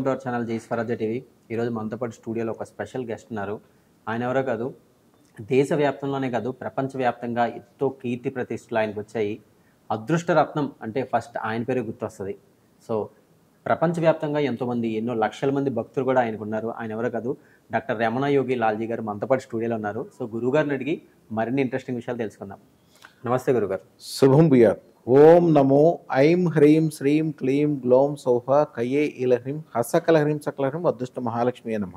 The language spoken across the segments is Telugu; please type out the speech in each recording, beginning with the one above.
వెల్కమ్ టు అవర్ ఛానల్ జై స్వరాజ్య టీవీ. ఈరోజు మనతో పాటు స్టూడియోలో ఒక స్పెషల్ గెస్ట్ ఉన్నారు. ఆయన ఎవరో కాదు దేశవ్యాప్తంలోనే కాదు ప్రపంచవ్యాప్తంగా ఎంతో కీర్తి ప్రతిష్టలు ఆయనకు వచ్చాయి. అదృష్ట రత్నం అంటే ఫస్ట్ ఆయన పేరే గుర్తొస్తుంది. సో ప్రపంచవ్యాప్తంగా ఎంతోమంది ఎన్నో లక్షల మంది భక్తులు కూడా ఆయనకు ఉన్నారు. ఆయన ఎవరో కాదు డాక్టర్ రమణ యోగి లాల్జీ గారు మనతో పాటు స్టూడియోలో ఉన్నారు. సో గురువుగారిని అడిగి మరిన్ని ఇంట్రెస్టింగ్ విషయాలు తెలుసుకుందాం. నమస్తే గురుగారు. శుభం భూయాత్. ఓం నమో ఐం హ్రీం శ్రీం క్లీం గ్లోం సౌహ కయే ఇలహ్రీం హసకలహ్రీం సకలహ్రీం అదృష్ట మహాలక్ష్మి నమ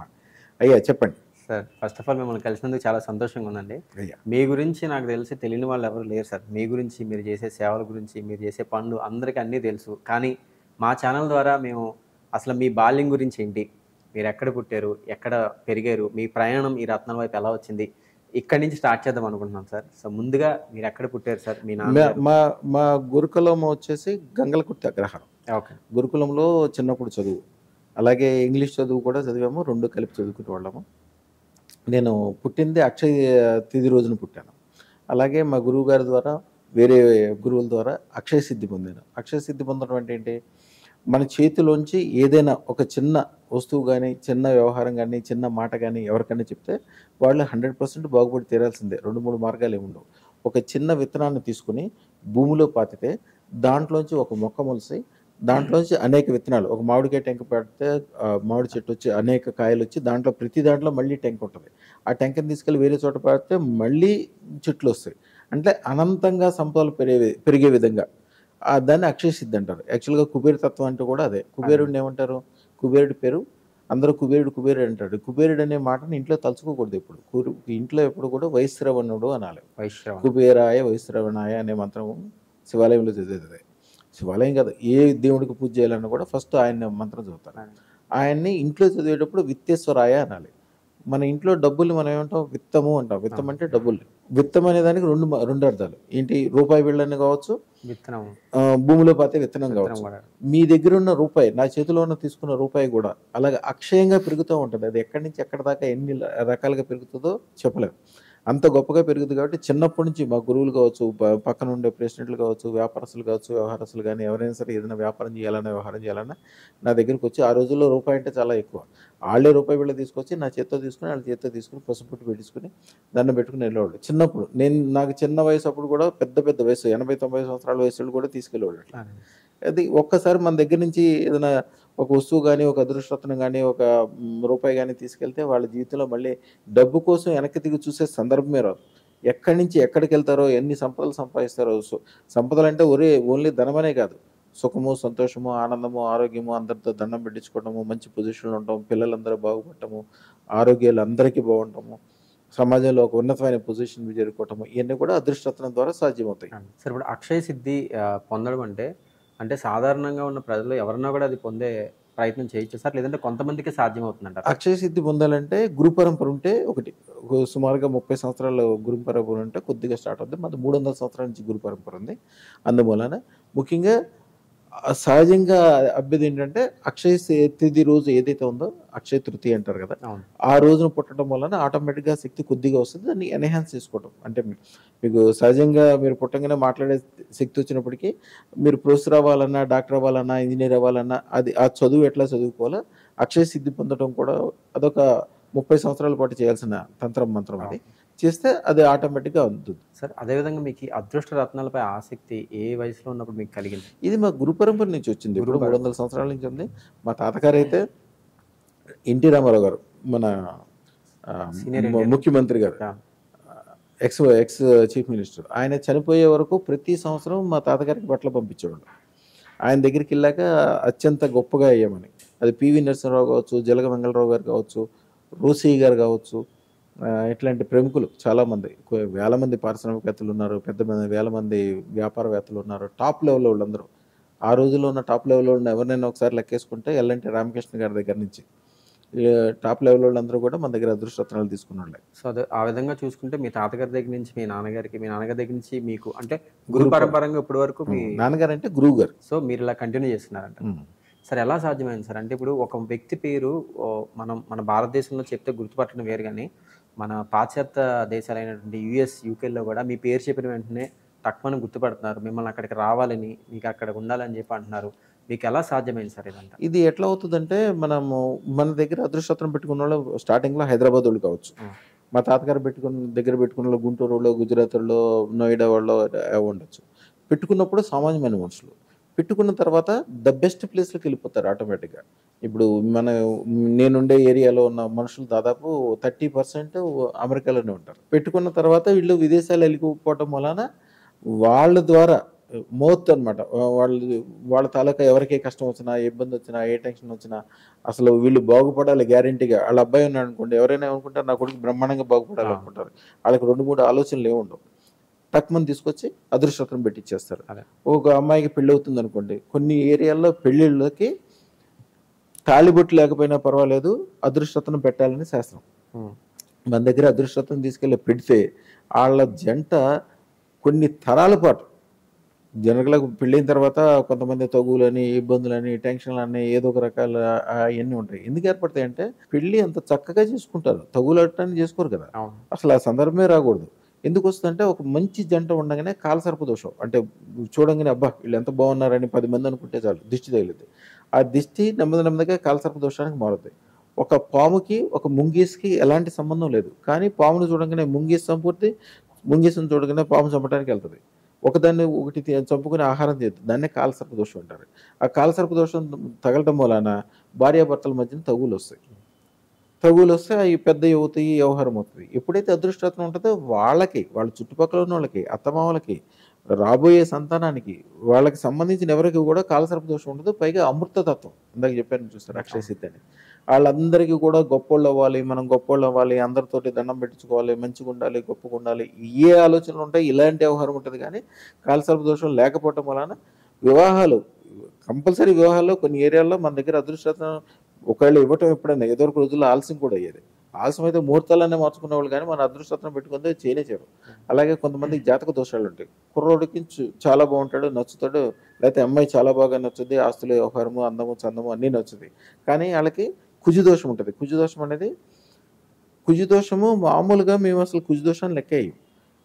అయ్యా చెప్పండి. సార్ ఫస్ట్ ఆఫ్ ఆల్ మిమ్మల్ని కలిసినందుకు చాలా సంతోషంగా ఉందండి. అయ్యా. మీ గురించి నాకు తెలిసి తెలియని వాళ్ళు ఎవరు లేరు సార్. మీ గురించి మీరు చేసే సేవల గురించి మీరు చేసే పనులు అందరికీ అన్నీ తెలుసు. కానీ మా ఛానల్ ద్వారా మేము అసలు మీ బాల్యం గురించి ఏంటి? మీరు ఎక్కడ పుట్టారు? ఎక్కడ పెరిగారు? మీ ప్రయాణం ఈ రత్నాల వైపు ఎలా వచ్చింది? ఇక్కడి నుంచి స్టార్ట్ చేద్దాం అనుకుంటున్నాం సార్. సో ముందుగా మీరు ఎక్కడ పుట్టారు సార్? మీ మా- మా గురుకులం వచ్చేసి గంగలకుర్తి అగ్రహారం. ఓకే. గురుకులంలో చిన్నప్పుడు చదువు. అలాగే ఇంగ్లీష్ చదువు కూడా చదివాము రెండు కలిపి చదువుకునే వాళ్ళము. నేను పుట్టింది అక్షయ తిథి రోజున పుట్టాను. అలాగే మా గురువు గారి ద్వారా వేరే గురువుల ద్వారా అక్షయ సిద్ధి పొందాను. అక్షయ సిద్ధి పొందడం అంటే ఏంటి? మన చేతిలోంచి ఏదైనా ఒక చిన్న వస్తువు కానీ చిన్న వ్యవహారం కానీ చిన్న మాట కానీ ఎవరికైనా చెప్తే వాళ్ళు హండ్రెడ్ పర్సెంట్ బాగుపడి తీరాల్సిందే. రెండు మూడు మార్గాలు ఏమి ఉండవు. ఒక చిన్న విత్తనాన్ని తీసుకుని భూమిలో పాతితే దాంట్లోంచి ఒక మొక్క మొలిసి దాంట్లోంచి అనేక విత్తనాలు ఒక మామిడికాయ టెంక పెడితే మామిడి చెట్టు వచ్చి అనేక కాయలు వచ్చి దాంట్లో ప్రతి దాంట్లో మళ్ళీ టెంక ఉంటుంది. ఆ టెంకని తీసుకెళ్ళి వేరే చోట పెడితే మళ్ళీ చెట్లు వస్తాయి. అంటే అనంతంగా సంపదలు పెరిగే పెరిగే విధంగా దాన్ని అక్షయ సిద్ధి అంటారు. యాక్చువల్గా కుబేర తత్వం అంటే కూడా అదే. కుబేరుడిని ఏమంటారు? కుబేరుడి పేరు అందరూ కుబేరుడు కుబేరుడు అంటాడు కుబేరుడు అనే మాటని ఇంట్లో తలుచుకోకూడదు ఎప్పుడు. కురు- ఇంట్లో ఎప్పుడు కూడా వైశ్రవణుడు అనాలి. వైశ్రవ కుబేరాయ వైశ్రవణాయ అనే మంత్రం శివాలయంలో చదివేది. శివాలయం కాదు ఏ దేవుడికి పూజ చేయాలన్నా కూడా ఫస్ట్ ఆయన మంత్రం చదువుతారు. ఆయన్ని ఇంట్లో చదివేటప్పుడు విత్తేశ్వరాయ అనాలి. మన ఇంట్లో డబ్బులు మనం ఏమంటాం? విత్తము అంటాం. విత్తం అంటే డబ్బులు. విత్తం అనే దానికి రెండు రెండు అర్థాలు. ఏంటి? రూపాయి బిళ్ళని కావచ్చు విత్తనం. భూమిలో పాతే విత్తనం కావచ్చు. మీ దగ్గర ఉన్న రూపాయి నా చేతిలో ఉన్న తీసుకున్న రూపాయి కూడా అలాగే అక్షయంగా పెరుగుతూ ఉంటుంది. అది ఎక్కడి నుంచి ఎక్కడి దాకా ఎన్ని రకాలుగా పెరుగుతుందో చెప్పలేము అంత గొప్పగా పెరుగుతుంది కాబట్టి చిన్నప్పటి నుంచి మా గురువులు కావచ్చు పక్కన ఉండే ప్రెసిడెంట్లు కావచ్చు వ్యాపారస్తులు కావచ్చు వ్యవహారస్తులు కానీ ఎవరైనా సరే ఏదైనా వ్యాపారం చేయాలన్నా వ్యవహారం చేయాలన్నా నా దగ్గరికి వచ్చి ఆ రోజుల్లో రూపాయి అంటే చాలా ఎక్కువ. వాళ్ళే రూపాయి బిళ్ళ తీసుకొచ్చి నా చేత్తో తీసుకుని వాళ్ళ చేత్తో తీసుకుని పసుపుట్టు పెట్టించుకుని దండం పెట్టుకుని వెళ్ళేవాళ్ళు. చిన్నప్పుడు నేను నాకు చిన్న వయసు అప్పుడు కూడా పెద్ద పెద్ద వయసు ఎనభై తొంభై సంవత్సరాల వయసు వాళ్ళు కూడా తీసుకెళ్ళేవాళ్ళు. అది ఒక్కసారి మన దగ్గర నుంచి ఏదైనా ఒక వస్తువు కానీ ఒక అదృష్టత్వం కానీ ఒక రూపాయి కానీ తీసుకెళ్తే వాళ్ళ జీవితంలో మళ్ళీ డబ్బు కోసం వెనక్కి తిరిగి చూసే సందర్భమే రాదు. ఎక్కడి నుంచి ఎక్కడికి వెళ్తారో ఎన్ని సంపదలు సంపాదిస్తారో సో సంపదలు అంటే ఒరే ఓన్లీ ధనమనే కాదు. సుఖము సంతోషము ఆనందము ఆరోగ్యము అందరితో దండం పెట్టించుకోవడము మంచి పొజిషన్లో ఉండటం పిల్లలందరూ బాగుపడటము ఆరోగ్యాలు అందరికీ బాగుండటము సమాజంలో ఒక ఉన్నతమైన పొజిషన్ చేరుకోవటము ఇవన్నీ కూడా అదృష్టత్వం ద్వారా సాధ్యమవుతాయి. సార్ ఇప్పుడు అక్షయ సిద్ధి పొందడం అంటే అంటే సాధారణంగా ఉన్న ప్రజలు ఎవరన్నా కూడా అది పొందే ప్రయత్నం చేయొచ్చు సార్ లేదంటే కొంతమందికి సాధ్యం అక్షయ సిద్ధి పొందాలంటే గురు పరంపర ఉంటే ఒకటి సుమారుగా ముప్పై సంవత్సరాలు గురు పరంపర ఉంటే కొద్దిగా స్టార్ట్ అవుతుంది మాది మూడు వందల సంవత్సరాల నుంచి గురు పరంపర ఉంది. అందువలన ముఖ్యంగా సహజంగా అభ్యర్థి ఏంటంటే అక్షయ తిథి రోజు ఏదైతే ఉందో అక్షయ తృతీయ అంటారు కదా ఆ రోజున పుట్టడం వలన ఆటోమేటిక్గా శక్తి కొద్దిగా వస్తుంది. దాన్ని ఎన్హాన్స్ చేసుకోవడం అంటే మీకు సహజంగా మీరు పుట్టంగానే మాట్లాడే శక్తి వచ్చినప్పటికీ మీరు ప్రొఫెసర్ అవ్వాలన్నా డాక్టర్ అవ్వాలన్నా ఇంజనీర్ అవ్వాలన్నా అది ఆ చదువు ఎట్లా చదువుకోవాలో అక్షయ సిద్ధి పొందడం కూడా అదొక ముప్పై సంవత్సరాల పాటు చేయాల్సిన తంత్రం మంత్రం అది. చేస్తే అది ఆటోమేటిక్గా అందుతుంది. సార్ అదేవిధంగా మీకు అదృష్ట రత్నాలపై ఆసక్తి ఏ వయసులో ఉన్నప్పుడు మీకు కలిగింది? ఇది మా గురు పరంపర నుంచి వచ్చింది. ఇప్పుడు మూడు వందల సంవత్సరాల నుంచి ఉంది. మా తాతగారు అయితే ఎన్టీ రామారావు గారు మన ముఖ్యమంత్రి గారు. Ex ex chief minister. ఆయన చనిపోయే వరకు ప్రతి సంవత్సరం మా తాతగారికి బట్టలు పంపించేవాళ్ళు. ఆయన దగ్గరికి వెళ్ళాక అత్యంత గొప్పగా అయ్యామని. అది పివి నరసింహరావు కావచ్చు జలగ వెంగళరావు గారు కావచ్చు రోసీ గారు కావచ్చు ఇట్లాంటి ప్రముఖులు చాలామంది. వేల మంది పారిశ్రామికవేత్తలు ఉన్నారు పెద్ద మంది వేల మంది వ్యాపారవేత్తలు ఉన్నారు. టాప్ లెవెల్లో వాళ్ళందరూ ఆ రోజుల్లో ఉన్న టాప్ లెవెల్లో ఉన్న ఎవరినైనా ఒకసారి లెక్కేసుకుంటే ఎల్లంటి రామకృష్ణ గారి దగ్గర నుంచి. టాప్ లెవెల్ వాళ్ళందరూ కూడా మన దగ్గర అదృష్టరత్నాలు తీసుకున్న వాళ్ళే సో అదే ఆ విధంగా చూసుకుంటే మీ తాతగారి దగ్గర నుంచి మీ నాన్నగారికి మీ నాన్నగారి దగ్గర నుంచి మీకు అంటే గురు పరంపరంగా ఇప్పటి వరకు మీ నాన్నగారు అంటే గురువు గారు. సో మీరు ఇలా కంటిన్యూ చేస్తున్నారంట. సార్ ఎలా సాధ్యమైంది సార్? అంటే ఇప్పుడు ఒక వ్యక్తి పేరు మనం మన భారతదేశంలో చెప్తే గుర్తుపట్టడం వేరు కానీ మన పాశ్చాత్య దేశాలైనటువంటి యుఎస్ యూకేలో కూడా మీ పేరు చెప్పిన వెంటనే తక్కువని గుర్తుపడుతున్నారు. మిమ్మల్ని అక్కడికి రావాలని మీకు అక్కడ ఉండాలని చెప్పి అంటున్నారు. మీకు ఎలా సాధ్యమైంది సార్ ఇదంతా? ఇది ఎట్లా అవుతుందంటే మనము మన దగ్గర అదృష్టత్రం పెట్టుకున్న వాళ్ళు స్టార్టింగ్లో హైదరాబాద్ వాళ్ళు కావచ్చు. మా తాతగారు పెట్టుకున్న దగ్గర పెట్టుకున్న వాళ్ళు గుంటూరులో గుజరాత్లో నోయిడా వాళ్ళు ఉండొచ్చు. పెట్టుకున్నప్పుడు సామాన్యమైన మనుషులు. పెట్టుకున్న తర్వాత ద బెస్ట్ ప్లేస్లోకి వెళ్ళిపోతారు ఆటోమేటిక్గా ఇప్పుడు మన నేనుండే ఏరియాలో ఉన్న మనుషులు దాదాపు థర్టీ పర్సెంట్ అమెరికాలోనే ఉంటారు. పెట్టుకున్న తర్వాత వీళ్ళు విదేశాలు వెళ్ళిపోవటం వలన వాళ్ళ ద్వారా మౌత్ అనమాట వాళ్ళు వాళ్ళ తాలూకా ఎవరికి కష్టం వచ్చినా ఏ ఇబ్బంది వచ్చినా ఏ టెన్షన్ వచ్చినా అసలు వీళ్ళు బాగుపడాలి గ్యారంటీగా. వాళ్ళ అబ్బాయి ఉన్నాడు అనుకోండి ఎవరైనా అనుకుంటారు నా కొడుకు బ్రహ్మాండంగా బాగుపడాలి. అనుకుంటారు వాళ్ళకి రెండు మూడు ఆలోచనలు ఏమి ఉండవు తక్కువని తీసుకొచ్చి అదృష్టం పెట్టిచ్చేస్తారు. అదే. ఒక అమ్మాయికి పెళ్ళి అవుతుంది అనుకోండి కొన్ని ఏరియాల్లో పెళ్ళిళ్ళకి తాళిబొట్టు లేకపోయినా పర్వాలేదు అదృష్టతను పెట్టాలని శాస్త్రం. మన దగ్గర అదృష్టతను తీసుకెళ్ళి పెడితే వాళ్ళ జంట కొన్ని తరాల పాటు జనకులకు పెళ్ళైన తర్వాత కొంతమంది తగులని ఇబ్బందులని టెన్షన్లని ఏదో ఒక రకాల అవన్నీ ఉంటాయి. ఎందుకు ఏర్పడతాయి అంటే పెళ్ళి అంత చక్కగా చేసుకుంటారు. తగులటాన్ని చేసుకోరు కదా. అసలు ఆ సందర్భమే రాకూడదు. ఎందుకు వస్తుందంటే ఒక మంచి జంట ఉండగానే కాలసర్ప దోషం అంటే చూడంగానే అబ్బా వీళ్ళు ఎంత బాగున్నారని పది మంది అనుకుంటే చాలు దిష్టి తగిలింది ఆ దిష్టి నెమ్మది నెమ్మదిగా కాలసర్ప దోషానికి మారుతుంది ఒక పాముకి ఒక ముంగీస్కి ఎలాంటి సంబంధం లేదు. కానీ పామును చూడంగానే ముంగీస్ సంపూర్తి ముంగీసును చూడగానే పాము చంపడానికి వెళ్తుంది. ఒకదాన్ని ఒకటి చంపుకుని ఆహారం చేస్తుంది దాన్నే కాలసర్ప దోషం అంటారు. ఆ కాలసర్ప దోషం తగలటం వలన భార్యాభర్తల మధ్యన తగులు వస్తాయి. తగులు వస్తే అవి పెద్ద అవుతాయి వ్యవహారం అవుతుంది. ఎప్పుడైతే అదృష్టత్వం ఉంటుందో వాళ్ళకి వాళ్ళ చుట్టుపక్కల ఉన్న వాళ్ళకి అత్తమామలకి రాబోయే సంతానానికి వాళ్ళకి సంబంధించిన ఎవరికి కూడా కాలసర్ప దోషం ఉండదు. పైగా అమృతతత్వం. ఇందాక చెప్పాను చూస్తారు అక్షయ సిద్ధి అని వాళ్ళందరికీ కూడా గొప్పోళ్ళు అవ్వాలి మనం గొప్పోళ్ళు అవ్వాలి అందరితోటి దండం పెట్టించుకోవాలి మంచిగా ఉండాలి గొప్పగా ఉండాలి. ఏ ఆలోచనలు ఉంటాయి ఇలాంటి వ్యవహారం ఉంటుంది కానీ కాలసర్ప దోషం లేకపోవటం వలన వివాహాలు కంపల్సరీ వివాహాల్లో కొన్ని ఏరియాల్లో మన దగ్గర అదృష్టం ఒకవేళ ఇవ్వటం ఎప్పుడైనా ఏదో ఒక రోజుల్లో ఆలస్యం కూడా అయ్యేది. ఆలస్యం అయితే ముహూర్తాలనే మార్చుకునే వాళ్ళు కానీ మన అదృష్టత్వం పెట్టుకుంటే చేయలేచారు అలాగే కొంతమందికి జాతక దోషాలు ఉంటాయి. కుర్రోడికి చాలా బాగుంటాడు నచ్చుతాడు. లేకపోతే అమ్మాయి చాలా బాగా నచ్చుద్ది ఆస్తులు వ్యవహారము అందము చందము అన్నీ నచ్చుతాయి. కానీ వాళ్ళకి కుజు దోషం ఉంటుంది. కుజు దోషం అనేది కుజు దోషము మామూలుగా మేము అసలు కుజు లెక్కేయం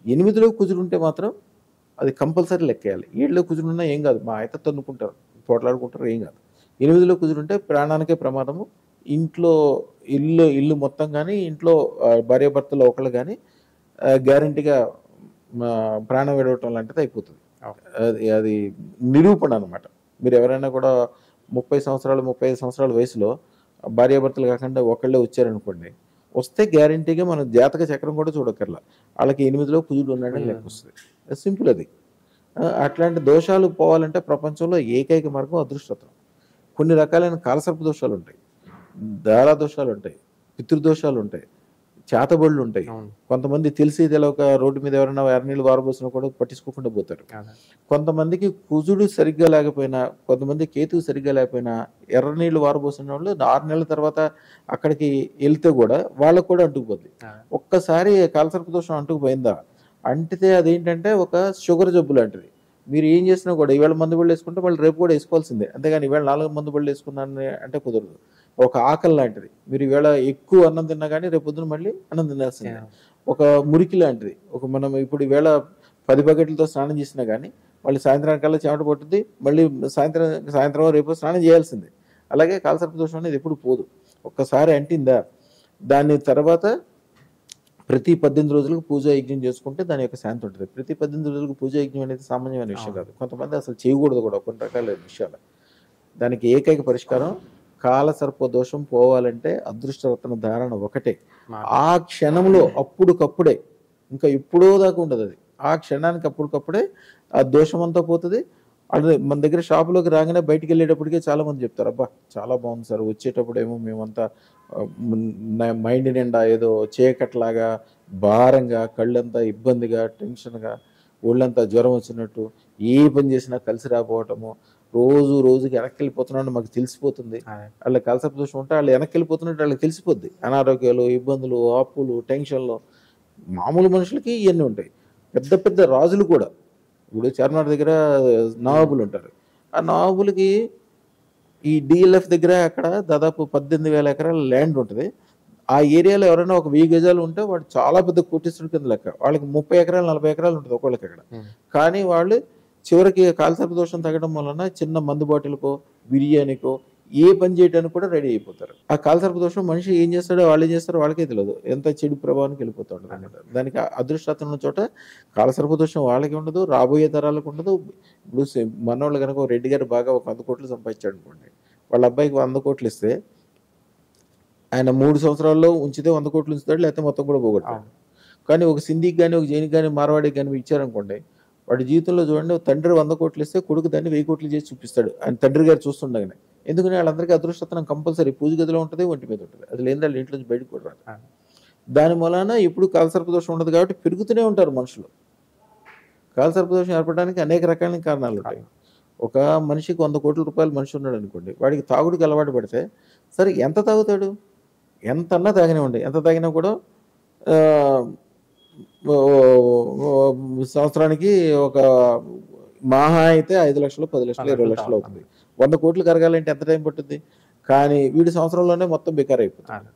ఎనిమిదిలో కుజులు ఉంటే మాత్రం అది కంపల్సరీ లెక్కేయాలి. ఏడులో కుజులు ఉన్నా ఏం కాదు. మా అయితే తన్నుకుంటారు పోట్లాడుకుంటారు ఏం కాదు. ఎనిమిదిలో ఉంటే ప్రాణానికే ప్రమాదము. ఇంట్లో ఇల్లు ఇల్లు మొత్తం కానీ ఇంట్లో భార్యాభర్తలు ఒకళ్ళు కానీ గ్యారంటీగా ప్రాణం విడవటం లాంటిది అయిపోతుంది. అది అది నిరూపణ అనమాట మీరు ఎవరైనా కూడా ముప్పై సంవత్సరాలు ముప్పై ఐదు సంవత్సరాల వయసులో భార్యాభర్తలు కాకుండా ఒకళ్ళే వచ్చారనుకోండి వస్తే గ్యారంటీగా మనం జాతక చక్రం కూడా చూడక్కర్లా. వాళ్ళకి ఎనిమిదిలో కుజుడు ఉన్నాడని లెక్క వస్తుంది సింపుల్ అది. అట్లాంటి దోషాలు పోవాలంటే ప్రపంచంలో ఏకైక మార్గం అదృష్టత్వం. కొన్ని రకాలైన కాలసర్ప దోషాలు ఉంటాయి దారా దోషాలు ఉంటాయి పితృదోషాలు ఉంటాయి చేతబడులు ఉంటాయి కొంతమంది తెలిసి తెలవక రోడ్డు మీద ఎవరైనా ఎర్రనీళ్ళు వారబోసినా కూడా పట్టించుకోకుండా పోతారు. కొంతమందికి కుజుడు సరిగ్గా లేకపోయినా కొంతమంది కేతువు సరిగ్గా లేకపోయినా ఎర్ర నీళ్ళు వారబోసిన వాళ్ళు ఆరు నెలల తర్వాత అక్కడికి వెళ్తే కూడా వాళ్ళకు కూడా అంటుకుపోద్ది. ఒక్కసారి కాలసర్ప దోషం అంటుకుపోయిందా? అంటితే అదేంటంటే ఒక షుగర్ జబ్బు లాంటిది. మీరు ఏం చేసినా కూడా ఈవేళ మందు బళ్ళు వేసుకుంటే వాళ్ళు రేపు కూడా వేసుకోవాల్సిందే. అంతేగాని ఈవేళ నాలుగు మందు బళ్ళు వేసుకున్నాను అంటే కుదరదు. ఒక ఆకలి లాంటిది. మీరు ఈవేళ ఎక్కువ అన్నం తిన్నా కానీ రేపు పొద్దున మళ్ళీ అన్నం తినాల్సిందే. ఒక మురికి లాంటిది. ఒక మనం ఇప్పుడు ఈవేళ పది బకెట్లతో స్నానం చేసినా కానీ మళ్ళీ సాయంత్రానికల్లా చెమట పట్టుద్ది. మళ్ళీ సాయంత్రం సాయంత్రం రేపు స్నానం చేయాల్సిందే. అలాగే కాలసర్ప దోషం అనేది ఎప్పుడు పోదు. ఒక్కసారి అంటిందా? దాని తర్వాత ప్రతి పద్దెనిమిది రోజులకు పూజ యజ్ఞం చేసుకుంటే దాని యొక్క శాంతి ఉంటుంది. ప్రతి పద్దెనిమిది రోజులకు పూజ యజ్ఞం అనేది సామాన్యమైన విషయం కాదు. కొంతమంది అసలు చేయకూడదు కూడా కొన్ని రకాల విషయాలు. దానికి ఏకైక పరిష్కారం కాలసర్ప దోషం పోవాలంటే అదృష్టరత్న ధారణ ఒకటే. ఆ క్షణంలో అప్పుడుకప్పుడే ఇంకా ఎప్పుడో దాకా ఉండదు అది. ఆ క్షణానికి అప్పటికప్పుడే ఆ దోషం అంతా పోతుంది. అదే మన దగ్గర షాపులోకి రాగానే బయటికి వెళ్ళేటప్పటికే చాలా మంది చెప్తారు అబ్బా చాలా బాగుంది సార్ వచ్చేటప్పుడు ఏమో మేమంతా మైండ్ నిండా ఏదో చీకట్లాగా భారంగా కళ్ళంతా ఇబ్బందిగా టెన్షన్గా ఒళ్ళంతా జ్వరం వచ్చినట్టు ఏ పని చేసినా కలిసి రాకపోవటము. రోజు రోజుకి వెనక్కి వెళ్ళిపోతున్నాడు మాకు తెలిసిపోతుంది. అదే. వాళ్ళకి కలసపు దోషం ఉంటే వాళ్ళు వెనక్కి వెళ్ళిపోతున్నట్టు వాళ్ళకి తెలిసిపోద్ది. అనారోగ్యాలు ఇబ్బందులు అప్పులు టెన్షన్లు మామూలు మనుషులకి ఇవన్నీ ఉంటాయి. పెద్ద పెద్ద రాజులు కూడా. ఇప్పుడు చార్మినార్ దగ్గర నవాబులు ఉంటారు. ఆ నవాబులకి ఈ డిఎల్ఎఫ్ దగ్గర అక్కడ దాదాపు పద్దెనిమిది వేల ఎకరాల ల్యాండ్ ఉంటుంది. ఆ ఏరియాలో ఎవరైనా ఒక వెయ్యి గజాలు ఉంటే వాడు చాలా పెద్ద కోటీశ్వరుడు కింద లెక్క. వాళ్ళకి ముప్పై ఎకరాలు నలభై ఎకరాలు ఉంటుంది ఒకళ్ళకి అక్కడ. కానీ వాళ్ళు చివరికి కాలసర్ప దోషం తగ్గడం వలన చిన్న మందు బాటిల్కో బిర్యానీకో ఏ పని చేయడానికి కూడా రెడీ అయిపోతారు. ఆ కాలసర్ప దోషం మనిషి ఏం చేస్తాడో వాళ్ళు ఏం చేస్తారో వాళ్ళకే తెలియదు. ఎంత చెడు ప్రభావానికి వెళ్ళిపోతూ ఉంటుంది అనమాట దానికి అదృష్టం ఉన్న చోట కాలసర్ప దోషం వాళ్ళకి ఉండదు రాబోయే తరాలకు ఉండదు. ఇప్పుడు మనోళ్ళు కనుక రెడ్డి గారు బాగా ఒక వంద కోట్లు సంపాదించాడు అనుకోండి వాళ్ళ అబ్బాయికి వంద కోట్లు ఇస్తే ఆయన మూడు సంవత్సరాల్లో ఉంచితే వంద కోట్లు ఉంచుతాడు లేకపోతే మొత్తం కూడా పోగొడతాడు. కానీ ఒక సింధికి కానీ ఒక జైనికి కానీ మార్వాడికి కానీ ఇచ్చారనుకోండి వాడి జీవితంలో చూడండి తండ్రి వంద కోట్లు ఇస్తే కొడుకు దాన్ని వెయ్యి కోట్లు చేసి చూపిస్తాడు. ఆయన తండ్రి గారు చూస్తుండగానే. ఎందుకంటే వాళ్ళందరికీ అదృష్టతనం కంపల్సరీ. పూజ గదిలో ఉంటుంది ఒంటి మీద ఉంటుంది. అది లేని వాళ్ళు ఇంట్లో నుంచి బయటకు కూడా రాదు. దాని మూలాన ఎప్పుడు కాలసర్ప దోషం ఉండదు కాబట్టి పెరుగుతూనే ఉంటారు మనుషులు. కాలసర్ప దోషం ఏర్పడడానికి అనేక రకాలైన కారణాలు ఉంటాయి. ఒక మనిషికి వంద కోట్ల రూపాయలు మనిషి ఉన్నాడు అనుకోండి వాడికి తాగుడికి అలవాటు పడితే సరే ఎంత తాగుతాడు? ఎంత అన్నా తాగినివ్వండి ఎంత తాగినా కూడా సంవత్సరానికి ఒక మహా అయితే ఐదు లక్షలు పది లక్షలు ఇరవై లక్షలు అవుతుంది. వంద కోట్లు కరగాలంటే ఎంత టైం పట్టుద్ది? కానీ వీడి సంవత్సరంలోనే మొత్తం బేకార్ అయిపోతుంది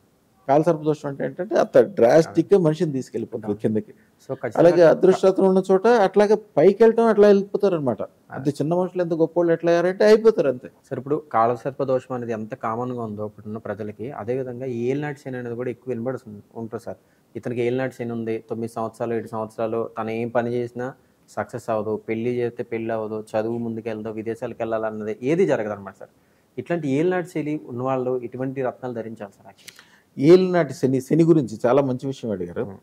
కాలసర్ప దోషం అంటే ఏంటంటే అంత డ్రాస్టిక్గా మనిషిని తీసుకెళ్ళిపోతుంది కిందకి. సో అలాగే అదృష్టం ఉన్న చోట అట్లాగే పైకి వెళ్ళటం అట్లా వెళ్ళిపోతారు అనమాట అంత చిన్న మనుషులు ఎంత గొప్ప వాళ్ళు ఎట్లా అయ్యారంటే అయిపోతారు అంతే. సార్ ఇప్పుడు కాలసర్ప దోషం అనేది ఎంత కామన్గా ఉందో ఇప్పుడున్న ప్రజలకి అదేవిధంగా ఏలినాటి శని అనేది కూడా ఎక్కువ వినబడుతుంది ఉంటుంది సార్. ఇతనికి ఏలినాటి శని ఉంది తొమ్మిది సంవత్సరాలు ఏడు సంవత్సరాలు తను ఏం పని చేసినా సక్సెస్ అవ్వదు పెళ్ళి చేస్తే పెళ్ళి అవ్వదు చదువు ముందుకు వెళ్దు విదేశాలకు వెళ్ళాలన్నది ఏది జరగదు అనమాట సార్. ఇట్లాంటి ఏలినాటి శైలి ఉన్నవాళ్ళు ఇటువంటి రత్నాలు ధరించాలి సార్ యాక్చువల్లీ ఏలినాటి శని శని గురించి చాలా మంచి విషయం అడిగారు.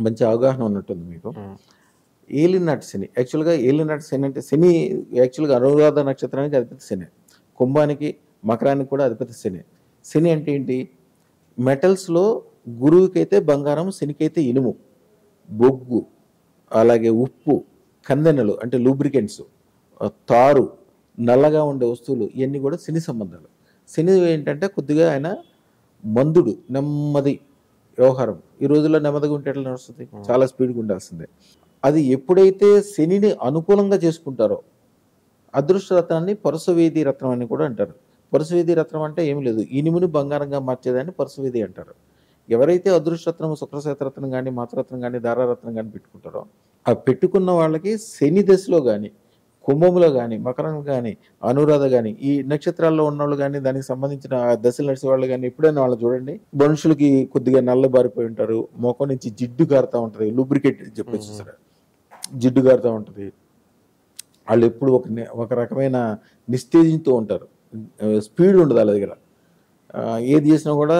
మంచి అవగాహన ఉన్నట్టుంది మీకు. ఏలినాటి శని యాక్చువల్గా ఏలినాటి శని అంటే శని యాక్చువల్గా అనురాధ నక్షత్రానికి అధిపతి శని. కుంభానికి మకరానికి కూడా అధిపతి శని. శని అంటే ఏంటి? మెటల్స్లో గురువుకైతే బంగారం శనికైతే ఇనుము బొగ్గు అలాగే ఉప్పు కందెనలు అంటే లూబ్రికెంట్స్ తారు నల్లగా ఉండే వస్తువులు ఇవన్నీ కూడా శని సంబంధాలు. శని ఏంటంటే కొద్దిగా ఆయన మందుడు నెమ్మది వ్యవహారం. ఈ రోజుల్లో నెమ్మదిగా ఉంటే ఎట్లా నడుస్తుంది? చాలా స్పీడ్గా ఉండాల్సిందే. అది ఎప్పుడైతే శనిని అనుకూలంగా చేసుకుంటారో అదృష్ట రత్నాన్ని పరశువేది రత్నం అని కూడా అంటారు. పరశువేది రత్నం అంటే ఏమి లేదు. ఇనుముని బంగారంగా మార్చేదాన్ని పరశువేది అంటారు. ఎవరైతే అదృష్టరత్నం శుక్రశేతరత్నం కానీ మాతరత్నం కానీ దారారత్నం కానీ పెట్టుకుంటారో ఆ పెట్టుకున్న వాళ్ళకి శని దశలో కానీ కుంభంలో కానీ మకరం కానీ అనురాధ కానీ ఈ నక్షత్రాల్లో ఉన్న వాళ్ళు కానీ దానికి సంబంధించిన ఆ దశలు నడిచే వాళ్ళు కానీ ఎప్పుడైనా వాళ్ళు చూడండి. మనుషులకి కొద్దిగా నల్లబారిపోయి ఉంటారు. మొఖం నుంచి జిడ్డు కారుతా ఉంటుంది. లూబ్రికేట్ చెప్పొచ్చు సరే. జిడ్డు కారుతా ఉంటుంది. వాళ్ళు ఎప్పుడు ఒక ఒక రకమైన నిస్తేజంతో ఉంటారు. స్పీడ్ ఉండదు వాళ్ళ దగ్గర. ఏది చేసినా కూడా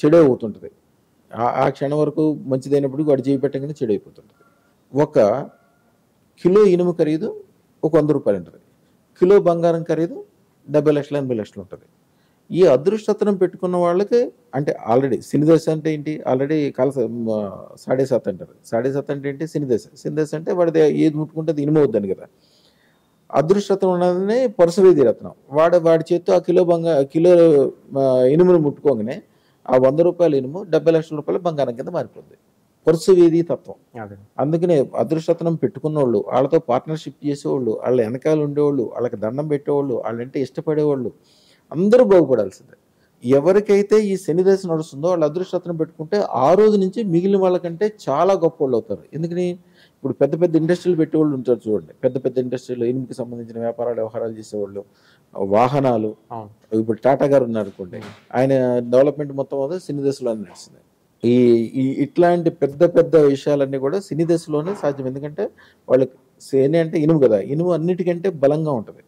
చెడే అవుతుంటుంది ఆ- ఆ క్షణం వరకు మంచిదైనప్పుడు వాడు చేయి పెట్టగానే చెడు అయిపోతుంటుంది ఒక కిలో ఇనుము ఖరీదు ఒక వంద రూపాయలు ఉంటుంది. కిలో బంగారం ఖరీదు డెబ్బై లక్షలు ఎనభై లక్షలు ఉంటుంది. ఈ అదృష్టతనం పెట్టుకున్న వాళ్ళకి అంటే ఆల్రెడీ శనిదశ అంటే ఏంటి? ఆల్రెడీ కల సాడే సత్ అంటారు. సాడే సత్ అంటే ఏంటి? శనిదశ శనిదశ అంటే వాడిది ఏది ముట్టుకుంటే అది ఇనుము అవుద్దని కదా. అదృష్టత్వం ఉన్నదని పరశువేది రత్నం. వాడు వాడి చేత్తో ఆ కిలో బంగా కిలో ఇనుమును ముట్టుకోగానే ఆ వంద రూపాయల ఇనుము డెబ్బై లక్షల రూపాయల బంగారం కింద మారిపోతుంది పరశువేది తత్వం. అదే. అందుకనే అదృష్టతనం పెట్టుకున్నోళ్ళు వాళ్ళతో పార్ట్నర్షిప్ చేసేవాళ్ళు వాళ్ళ వెనకాల ఉండేవాళ్ళు వాళ్ళకి దండం పెట్టేవాళ్ళు వాళ్ళంటే ఇష్టపడేవాళ్ళు అందరూ బాగుపడాల్సిందే. ఎవరికైతే ఈ శని దశ నడుస్తుందో వాళ్ళు అదృష్టతనం పెట్టుకుంటే ఆ రోజు నుంచి మిగిలిన వాళ్ళకంటే చాలా గొప్ప వాళ్ళు అవుతారు. ఎందుకని? ఇప్పుడు పెద్ద పెద్ద ఇండస్ట్రీలు పెట్టేవాళ్ళు ఉంటారు చూడండి. పెద్ద పెద్ద ఇండస్ట్రీలు ఇనుముకి సంబంధించిన వ్యాపారాలు వ్యవహారాలు చేసేవాళ్ళు వాహనాలు. ఇప్పుడు టాటా గారు ఉన్నారు అనుకోండి ఆయన డెవలప్మెంట్ మొత్తం అంతా సినీ దశలోనే నడిచింది ఈ ఈ ఇట్లాంటి పెద్ద పెద్ద విషయాలన్నీ కూడా సినీ దశలోనే సాధ్యం. ఎందుకంటే వాళ్ళకి శని అంటే ఇనుము కదా. ఇనుము అన్నిటికంటే బలంగా ఉంటుంది.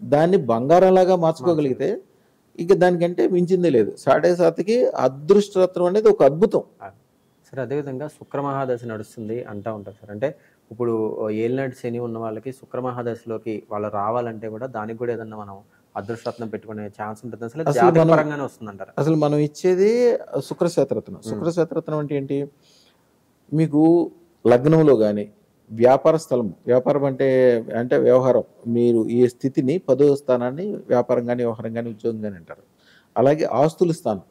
దాన్ని బంగారంలాగా మార్చుకోగలిగితే ఇక దానికంటే మించిందే లేదు. సాడే సాతికి అదృష్టరత్నం అనేది ఒక అద్భుతం. సార్ అదేవిధంగా శుక్ర మహాదశ నడుస్తుంది అంటా ఉంటారు సార్. అంటే ఇప్పుడు ఏలినాటి శని ఉన్న వాళ్ళకి శుక్ర మహాదశలోకి వాళ్ళు రావాలంటే కూడా దానికి కూడా ఏదన్నా మనం అదృష్టరత్నం పెట్టుకునే ఛాన్స్ ఉంటుంది అసలు అసలు జాతక మనం- పరంగానే వస్తుంది అంటారు అసలు మనం ఇచ్చేది శుక్రశేతరత్నం. శుక్రశేతరత్నం అంటే ఏంటి? మీకు లగ్నంలో కానీ వ్యాపార స్థలం వ్యాపారం అంటే అంటే వ్యవహారం. మీరు ఈ స్థితిని పదో స్థానాన్ని వ్యాపారం కానీ వ్యవహారం కానీ ఉద్యోగం కానీ అంటారు. అలాగే ఆస్తుల స్థానం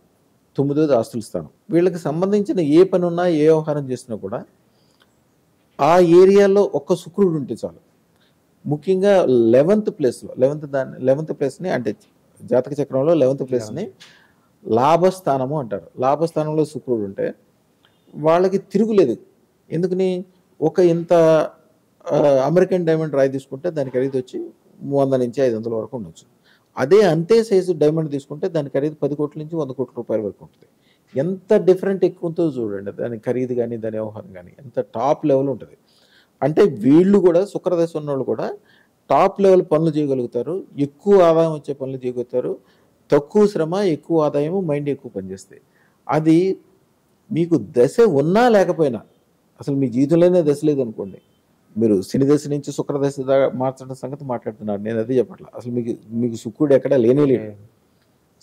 తొమ్మిదోది ఆస్తుల స్థానం. వీళ్ళకి సంబంధించిన ఏ పని ఉన్నా ఏ వ్యవహారం చేసినా కూడా ఆ ఏరియాలో ఒక్క శుక్రుడు ఉంటే చాలు. ముఖ్యంగా లెవెంత్ ప్లేస్లో లెవెంత్ దాన్ని లెవెంత్ ప్లేస్ని అంటే జాతక చక్రంలో లెవెంత్ ప్లేస్ని లాభస్థానము అంటారు. లాభస్థానంలో శుక్రుడు ఉంటే వాళ్ళకి తిరుగులేదు. ఎందుకని? ఒక ఇంత అమెరికన్ డైమండ్ రాయి తీసుకుంటే దాని ఖరీదు వచ్చి వంద నుంచి ఐదు వందల వరకు ఉండొచ్చు. అదే అంతే సైజు డైమండ్ తీసుకుంటే దాని ఖరీదు పది కోట్ల నుంచి వంద కోట్ల రూపాయల వరకు ఉంటుంది. ఎంత డిఫరెంట్ ఎక్కువ ఉంటుందో చూడండి. దాని ఖరీదు కానీ దాని వ్యవహారం కానీ ఎంత టాప్ లెవెల్ ఉంటుంది. అంటే వీళ్ళు కూడా శుక్రదశ ఉన్న వాళ్ళు కూడా టాప్ లెవెల్ పనులు చేయగలుగుతారు ఎక్కువ ఆదాయం వచ్చే పనులు చేయగలుగుతారు తక్కువ శ్రమ ఎక్కువ ఆదాయము మైండ్ ఎక్కువ పనిచేస్తాయి. అది మీకు దశ ఉన్నా లేకపోయినా అసలు మీ జీవితంలోనే దశ లేదనుకోండి మీరు శని దశ నుంచి శుక్ర దశ దాకా మార్చడం సంగతి మాట్లాడుతున్నారు నేను అదే చెప్పట్లా. అసలు మీకు మీకు శుక్రుడు ఎక్కడ లేనే లేడు.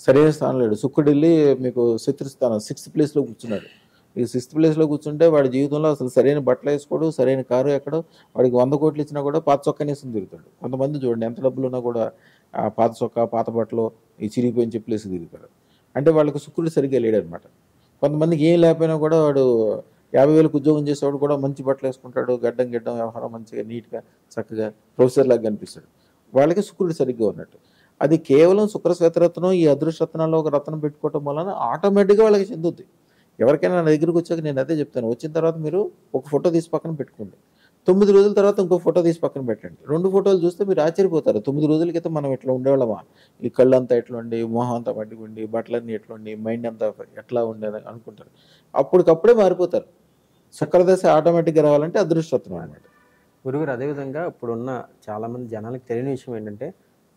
సరైన స్థానం లేడు. శుక్రుడు వెళ్ళి మీకు శత్రు స్థానం సిక్స్త్ ప్లేస్లో కూర్చున్నాడు. ఈ సిక్స్త్ ప్లేస్లో కూర్చుంటే వాడి జీవితంలో అసలు సరైన బట్టలు వేసుకోడు సరైన కారు ఎక్కడో వాడికి వంద కోట్లు ఇచ్చినా కూడా పాత చొక్కనేసి తిరుగుతాడు. కొంతమంది చూడండి ఎంత డబ్బులు ఉన్నా కూడా ఆ పాత చొక్క పాత బట్టలు ఈ చిరిగిపోయిన చెప్పులేసి తిరుగుతాడు అంటే వాళ్ళకి శుక్రుడు సరిగ్గా లేడనమాట. కొంతమందికి ఏం లేకపోయినా కూడా వాడు యాభై వేలకు ఉద్యోగం చేసేవాడు కూడా మంచి బట్టలు వేసుకుంటాడు గడ్డం గిడ్డం వ్యవహారం మంచిగా నీట్గా చక్కగా ప్రొఫెసర్ లాగా కనిపిస్తాడు. వాళ్ళకి శుక్రుడు సరిగ్గా ఉన్నట్టు. అది కేవలం శుక్ర శ్వేతరత్నం ఈ అదృష్టరత్నాల్లో ఒక రత్నం పెట్టుకోవటం వలన ఆటోమేటిక్గా వాళ్ళకి చెందుద్ది. ఎవరికైనా నా దగ్గరికి వచ్చాక నేను అదే చెప్తాను. వచ్చిన తర్వాత మీరు ఒక ఫోటో తీసి పక్కన పెట్టుకోండి. తొమ్మిది రోజుల తర్వాత ఇంకో ఫోటో తీసి పక్కన పెట్టండి. రెండు ఫోటోలు చూస్తే మీరు ఆశ్చర్యపోతారు. తొమ్మిది రోజుల క్రితం మనం ఎట్లా ఉండేవాళ్ళమా? ఈ కళ్ళు అంతా ఎట్లా ఉండి మొహం అంతా పట్టుకుండి బట్టలన్నీ ఎట్లా ఉండి మైండ్ అంతా ఎట్లా ఉండేది అనుకుంటారు. అప్పటికప్పుడే మారిపోతారు. శుక్రదశ ఆటోమేటిక్గా రావాలంటే అదృష్టత్వం అనమాట గురుగారు అదేవిధంగా ఇప్పుడున్న చాలామంది జనాలకు తెలియని విషయం ఏంటంటే